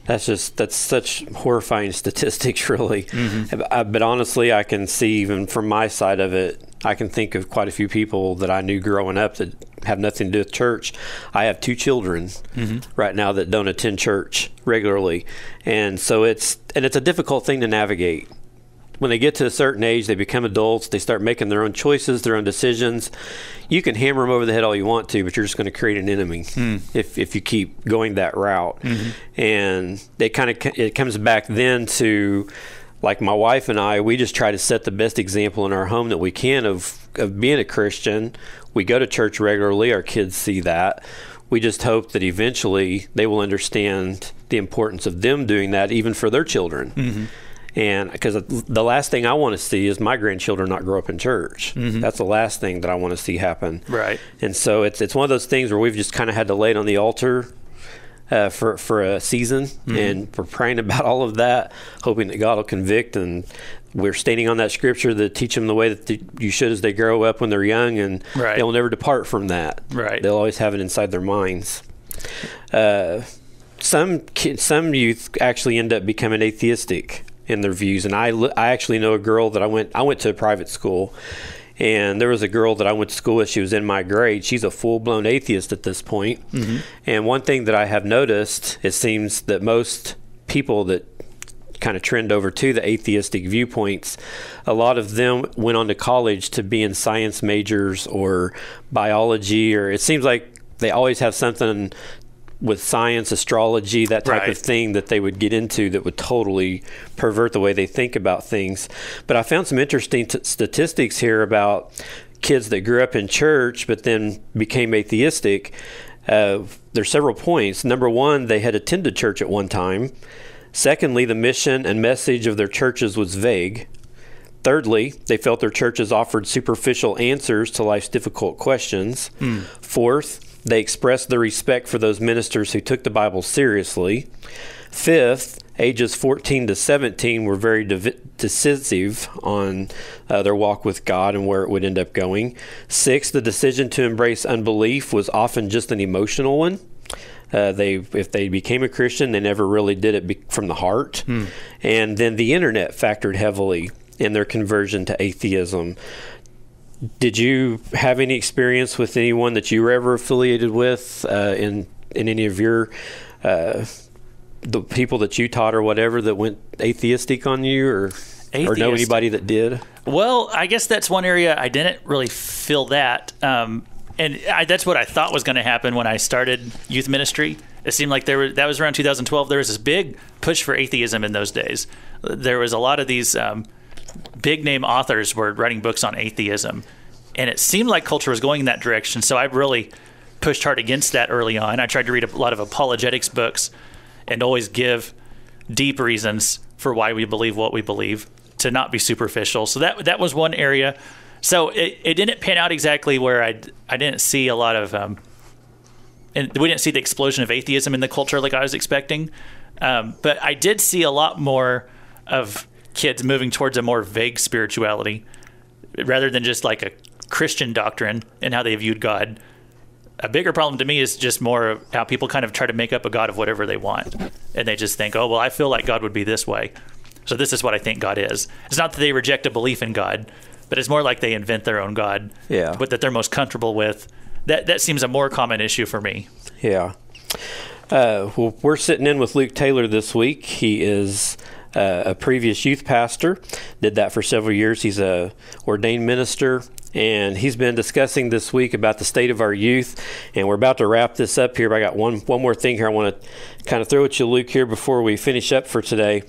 That's just that's such horrifying statistics, really. Mm-hmm. But honestly, I can see even from my side of it, I can think of quite a few people that I knew growing up that have nothing to do with church. I have two children mm-hmm. right now that don't attend church regularly, and so it's and it's a difficult thing to navigate. When they get to a certain age, they become adults. They start making their own choices, their own decisions. You can hammer them over the head all you want to, but you're just going to create an enemy mm. if if you keep going that route. Mm-hmm. And they kind of it comes back then to like my wife and I, we just try to set the best example in our home that we can of, of being a Christian. We go to church regularly, our kids see that. We just hope that eventually they will understand the importance of them doing that, even for their children. Mm-hmm. And because the last thing I want to see is my grandchildren not grow up in church. Mm-hmm. That's the last thing that I want to see happen. Right. And so it's it's one of those things where we've just kind of had to lay it on the altar uh, for for a season, mm-hmm. and we're praying about all of that, hoping that God will convict. And we're standing on that scripture to teach them the way that the, you should as they grow up when they're young, and right. they'll never depart from that. Right. They'll always have it inside their minds. Uh, some some youth actually end up becoming atheistic in their views, and I I actually know a girl that I went I went to a private school and there was a girl that I went to school with. She was in my grade. She's a full blown atheist at this point. Mm-hmm. And one thing that I have noticed, it seems that most people that kind of trend over to the atheistic viewpoints, a lot of them went on to college to be in science majors or biology, or it seems like they always have something with science, astrology, that type right. of thing that they would get into that would totally pervert the way they think about things. But I found some interesting t- statistics here about kids that grew up in church but then became atheistic. Uh, there's several points. Number one, they had attended church at one time. Secondly, the mission and message of their churches was vague. Thirdly, they felt their churches offered superficial answers to life's difficult questions. Fourth, they expressed their respect for those ministers who took the Bible seriously. Fifth, ages 14 to 17 were very decisive on uh, their walk with God and where it would end up going. Sixth, the decision to embrace unbelief was often just an emotional one. Uh, they, if they became a Christian, they never really did it be- from the heart. And then the internet factored heavily in their conversion to atheism. Did you have any experience with anyone that you were ever affiliated with uh, in in any of your uh, the people that you taught or whatever that went atheistic on you, or or know anybody that did? Well, I guess that's one area I didn't really feel that. Um, and I, that's what I thought was going to happen when I started youth ministry. It seemed like there was that was around 2012. There was this big push for atheism in those days. There was a lot of these um, big name authors were writing books on atheism, and it seemed like culture was going in that direction. So I really pushed hard against that early on. I tried to read a lot of apologetics books and always give deep reasons for why we believe what we believe to not be superficial. So that that was one area. So it, it didn't pan out exactly where I I didn't see a lot of um, and we didn't see the explosion of atheism in the culture like I was expecting. Um, but I did see a lot more of kids moving towards a more vague spirituality rather than just like a Christian doctrine and how they viewed God. A bigger problem to me is just more how people kind of try to make up a God of whatever they want. And they just think, oh, well, I feel like God would be this way. So this is what I think God is. It's not that they reject a belief in God, but it's more like they invent their own God. Yeah. But that they're most comfortable with. That that seems a more common issue for me. Yeah. Uh, well, we're sitting in with Luke Taylor this week. He is uh, a previous youth pastor, did that for several years. He's a ordained minister, and he's been discussing this week about the state of our youth. And we're about to wrap this up here. But I got one one more thing here I want to kind of throw at you, Luke, here before we finish up for today.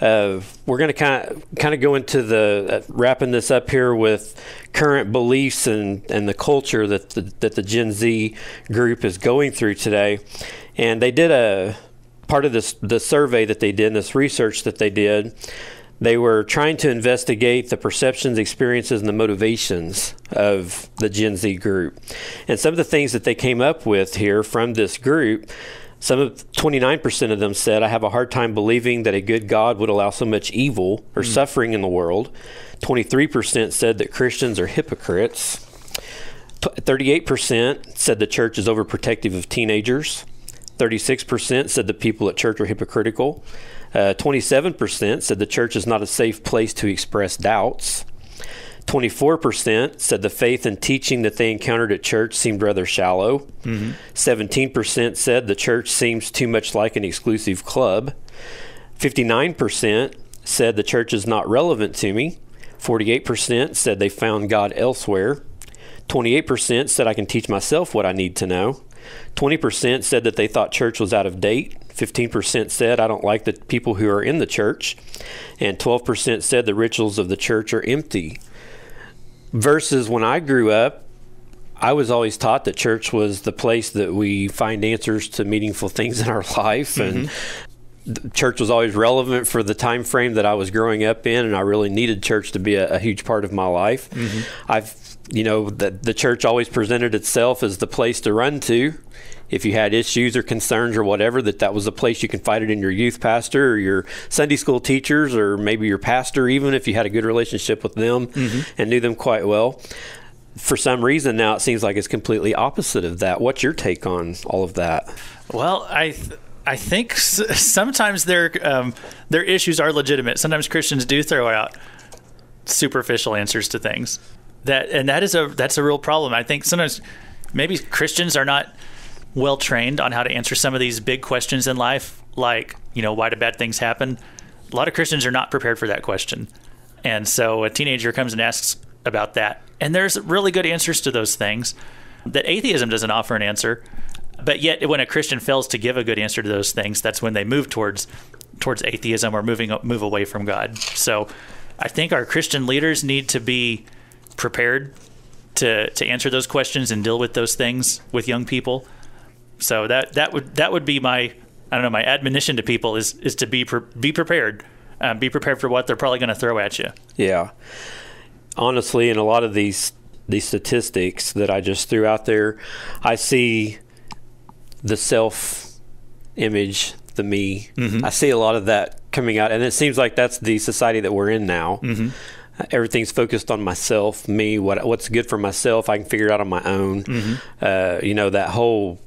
Uh, we're going to kind of kind of go into the uh, wrapping this up here with current beliefs and, and the culture that the, that the Gen Z group is going through today. And they did a part of this the survey that they did, this research that they did. They were trying to investigate the perceptions, experiences, and the motivations of the Gen Z group. And some of the things that they came up with here from this group some of 29% of them said, I have a hard time believing that a good God would allow so much evil or hmm. suffering in the world. 23% said that Christians are hypocrites. 38% said the church is overprotective of teenagers. 36% said the people at church are hypocritical. Uh, 27% said the church is not a safe place to express doubts. 24% said the faith and teaching that they encountered at church seemed rather shallow. 17% said the church seems too much like an exclusive club. 59% said the church is not relevant to me. 48% said they found God elsewhere. 28% said I can teach myself what I need to know. 20% said that they thought church was out of date. 15% said I don't like the people who are in the church. And 12% said the rituals of the church are empty versus when I grew up, I was always taught that church was the place that we find answers to meaningful things in our life and mm-hmm. church was always relevant for the time frame that I was growing up in and I really needed church to be a, a huge part of my life. Mm-hmm. I've you know the the church always presented itself as the place to run to if you had issues or concerns or whatever that that was the place you can fight it in your youth pastor or your Sunday school teachers or maybe your pastor even if you had a good relationship with them and knew them quite well for some reason now it seems like it's completely opposite of that what's your take on all of that Well, I th- I think sometimes their um, their issues are legitimate. Sometimes Christians do throw out superficial answers to things. That and that is a that's a real problem. I think sometimes maybe Christians are not well trained on how to answer some of these big questions in life, like you know why do bad things happen. A lot of Christians are not prepared for that question, and so a teenager comes and asks about that, and there's really good answers to those things that atheism doesn't offer an answer. But yet when a christian fails to give a good answer to those things that's when they move towards towards atheism or moving move away from god. So i think our christian leaders need to be prepared to to answer those questions and deal with those things with young people so that that would that would be my i don't know my admonition to people is is to be pre- be prepared Um, be prepared for what they're probably going to throw at you. Yeah. Honestly, in a lot of these these statistics that I just threw out there, I see the self image, the me. I see a lot of that coming out, and it seems like that's the society that we're in now. Everything's focused on myself, me, what what's good for myself. I can figure it out on my own. Uh, you know that whole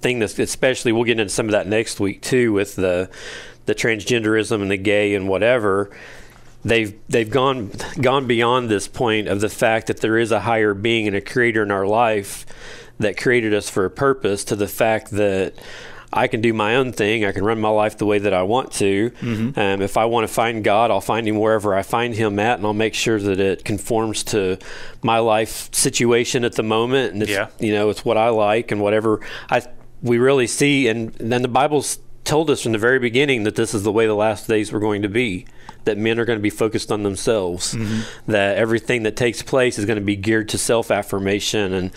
thing that's especially we'll get into some of that next week too with the the transgenderism and the gay and whatever they've they've gone gone beyond this point of the fact that there is a higher being and a creator in our life that created us for a purpose to the fact that I can do my own thing. I can run my life the way that I want to. Um, if I want to find God, I'll find Him wherever I find Him at, and I'll make sure that it conforms to my life situation at the moment. And it's, Yeah. you know, it's what I like and whatever I we really see. And then the Bible's told us from the very beginning that this is the way the last days were going to be. That men are going to be focused on themselves. That everything that takes place is going to be geared to self affirmation and,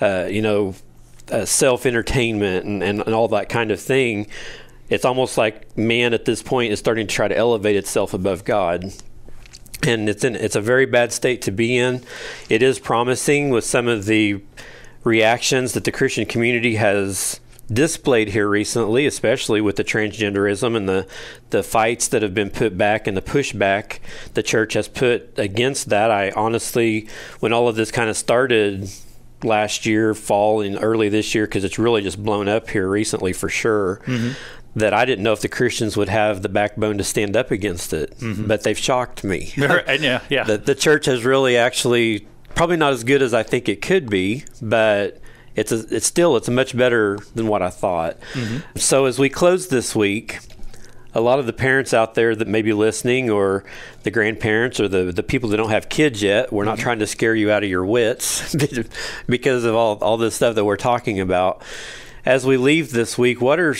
uh, you know, uh, self entertainment and, and, and all that kind of thing. It's almost like man at this point is starting to try to elevate itself above God and it's in it's a very bad state to be in. It is promising with some of the reactions that the Christian community has displayed here recently, especially with the transgenderism and the the fights that have been put back and the pushback the church has put against that. I honestly, when all of this kind of started last year, fall and early this year, because it's really just blown up here recently for sure. Mm-hmm. That I didn't know if the Christians would have the backbone to stand up against it, mm-hmm. but they've shocked me yeah, yeah. the, the church has really actually probably not as good as I think it could be, but it's a, it's still it's much better than what I thought. Mm-hmm. So as we close this week, a lot of the parents out there that may be listening, or the grandparents, or the the people that don't have kids yet, we're not mm-hmm. trying to scare you out of your wits because of all all this stuff that we're talking about. As we leave this week, what are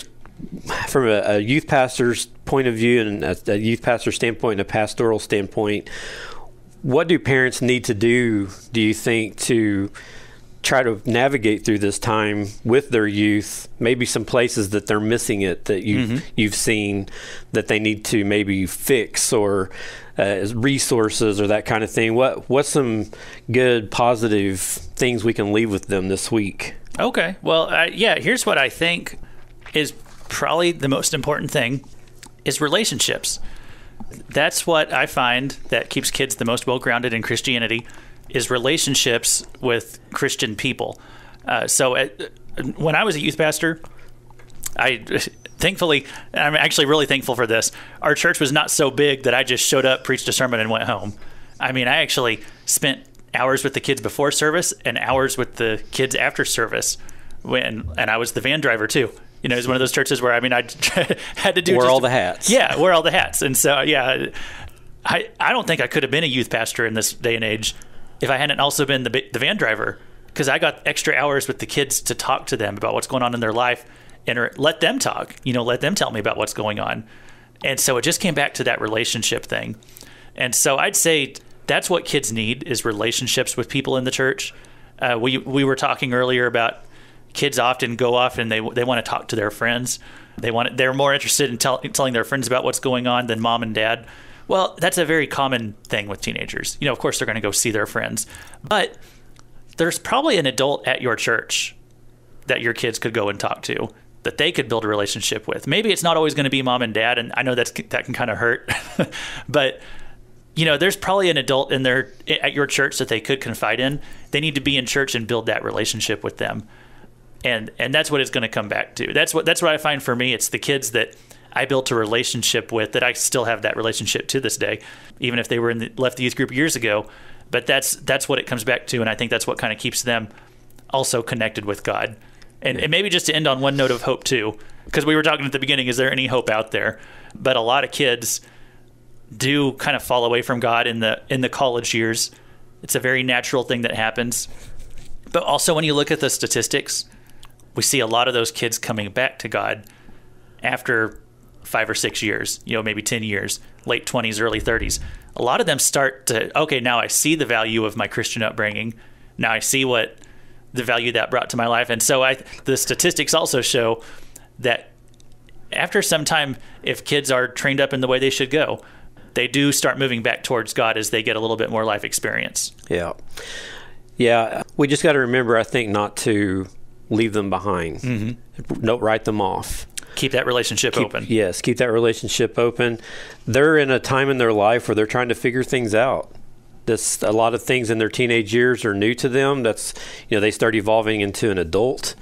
from a, a youth pastor's point of view and a, a youth pastor standpoint and a pastoral standpoint, what do parents need to do, do you think, to try to navigate through this time with their youth? Maybe some places that they're missing it that you you've seen that they need to maybe fix or uh, resources or that kind of thing. What what's some good positive things we can leave with them this week? Okay. Well, uh, yeah, here's what I think is probably the most important thing is relationships. That's what I find that keeps kids the most well grounded in Christianity is relationships with Christian people. Uh, so uh, when I was a youth pastor, I thankfully, I'm actually really thankful for this. Our church was not so big that I just showed up, preached a sermon, and went home. I mean, I actually spent hours with the kids before service and hours with the kids after service. When and I was the van driver too. You know, it's one of those churches where I mean, I had to do Wear just- all the hats. Yeah, wear all the hats, and so yeah, I I don't think I could have been a youth pastor in this day and age if I hadn't also been the the van driver because I got extra hours with the kids to talk to them about what's going on in their life and let them talk. You know, let them tell me about what's going on. And so it just came back to that relationship thing. And so I'd say that's what kids need is relationships with people in the church. Uh, we we were talking earlier about kids often go off and they they want to talk to their friends. They want they're more interested in tell, telling their friends about what's going on than mom and dad. Well, that's a very common thing with teenagers. You know, of course they're going to go see their friends, but there's probably an adult at your church that your kids could go and talk to that they could build a relationship with. Maybe it's not always going to be mom and dad, and I know that's that can kind of hurt, but you know, there's probably an adult in there at your church that they could confide in. They need to be in church and build that relationship with them, and and that's what it's going to come back to. That's what that's what I find for me. It's the kids that I built a relationship with that I still have that relationship to this day, even if they were in the left the youth group years ago. But that's that's what it comes back to, and I think that's what kind of keeps them also connected with God. And, and maybe just to end on one note of hope too, because we were talking at the beginning, is there any hope out there? But a lot of kids do kind of fall away from God in the in the college years. It's a very natural thing that happens. But also when you look at the statistics, we see a lot of those kids coming back to God after five or six years, you know, maybe 10 years, late 20s, early 30s. A lot of them start to, okay, now I see the value of my Christian upbringing. Now I see what the value that brought to my life. And so I, the statistics also show that after some time, if kids are trained up in the way they should go, they do start moving back towards God as they get a little bit more life experience. Yeah. Yeah. We just got to remember, I think, not to leave them behind. Mm-hmm. Don't write them off. Keep that relationship Keep- open. Yes, keep that relationship open. They're in a time in their life where they're trying to figure things out. This a lot of things in their teenage years are new to them. That's you know they start evolving into an adult,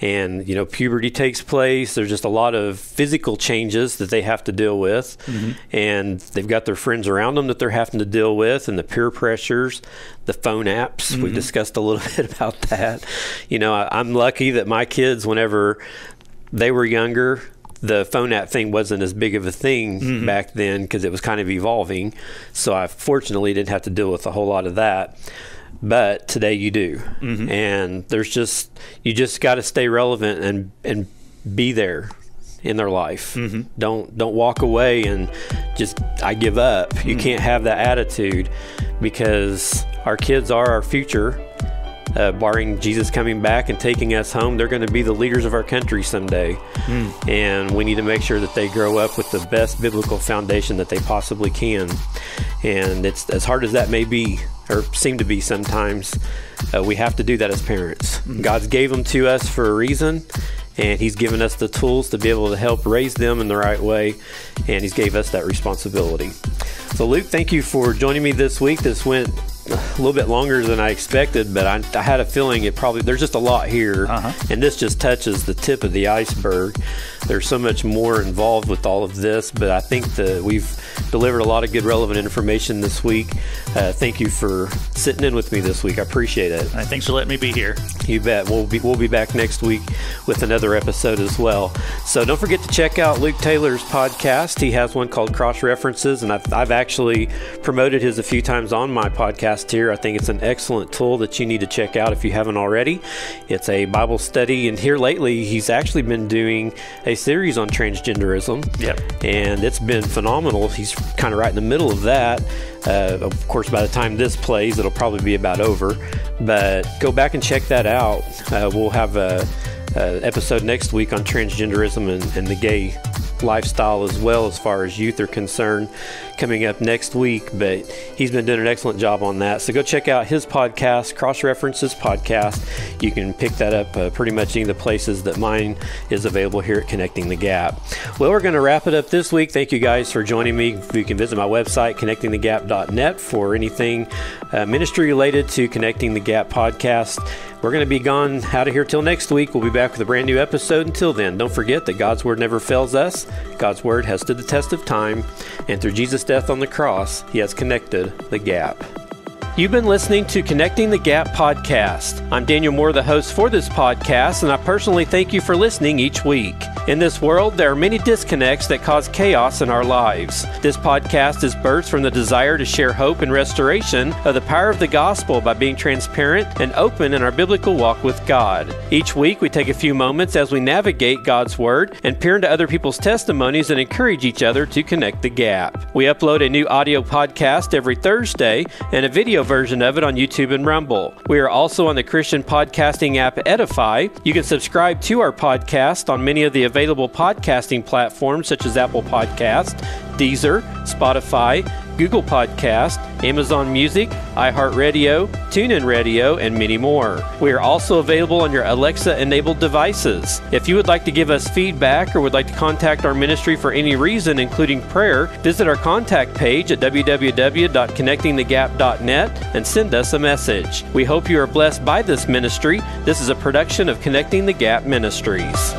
and you know puberty takes place. There's just a lot of physical changes that they have to deal with, mm-hmm. and they've got their friends around them that they're having to deal with, and the peer pressures, the phone apps. We've mm-hmm. discussed a little bit about that. You know, I, I'm lucky that my kids, whenever they were younger, the phone app thing wasn't as big of a thing mm-hmm. back then because it was kind of evolving. So I fortunately didn't have to deal with a whole lot of that. But today you do, mm-hmm. and there's just you just got to stay relevant and and be there in their life. Mm-hmm. Don't don't walk away and just I give up. You can't have that attitude because our kids are our future uh, barring Jesus coming back and taking us home, they're going to be the leaders of our country someday. And we need to make sure that they grow up with the best biblical foundation that they possibly can. And it's as hard as that may be, or seem to be sometimes, uh, we have to do that as parents. God's gave them to us for a reason. And he's given us the tools to be able to help raise them in the right way, and he's gave us that responsibility. So, Luke, thank you for joining me this week. This went a little bit longer than I expected, but I, I had a feeling it probably there's just a lot here, Uh-huh. and this just touches the tip of the iceberg. There's so much more involved with all of this, but I think that we've delivered a lot of good, relevant information this week. Uh, thank you for sitting in with me this week. I appreciate it. And thanks for letting me be here. You bet. We'll be we'll be back next week with another episode as well. So don't forget to check out Luke Taylor's podcast. He has one called Cross References, and I've, I've actually promoted his a few times on my podcast here. I think it's an excellent tool that you need to check out if you haven't already. It's a Bible study, and here lately he's actually been doing a series on transgenderism. Yep. And it's been phenomenal. He's kind of right in the middle of that. Uh, of course, by the time this plays, it'll probably be about over. But go back and check that out. Uh, we'll have a, a episode next week on transgenderism and, and the gay lifestyle as well, as far as youth are concerned, coming up next week. But he's been doing an excellent job on that. So go check out his podcast, Cross References Podcast. You can pick that up uh, pretty much any of the places that mine is available here at Connecting the Gap. Well, we're going to wrap it up this week. Thank you guys for joining me. You can visit my website, connectingthegap.net, for anything uh, ministry related to Connecting the Gap podcast. We're going to be gone out of here till next week. We'll be back with a brand new episode. Until then, don't forget that God's Word never fails us. God's Word has stood the test of time, and through Jesus' death on the cross, He has connected the gap. You've been listening to Connecting the Gap podcast. I'm Daniel Moore, the host for this podcast, and I personally thank you for listening each week. In this world, there are many disconnects that cause chaos in our lives. This podcast is birthed from the desire to share hope and restoration of the power of the gospel by being transparent and open in our biblical walk with God. Each week, we take a few moments as we navigate God's Word and peer into other people's testimonies and encourage each other to connect the gap. We upload a new audio podcast every Thursday and a video version of it on YouTube and Rumble. We are also on the Christian podcasting app Edify. You can subscribe to our podcast on many of the available podcasting platforms such as Apple Podcast, Deezer, Spotify, Google Podcast, Amazon Music, iHeartRadio, TuneIn Radio, and many more. We are also available on your Alexa enabled devices. If you would like to give us feedback or would like to contact our ministry for any reason, including prayer, visit our contact page at www.connectingthegap.net and send us a message. We hope you are blessed by this ministry. This is a production of Connecting the Gap Ministries.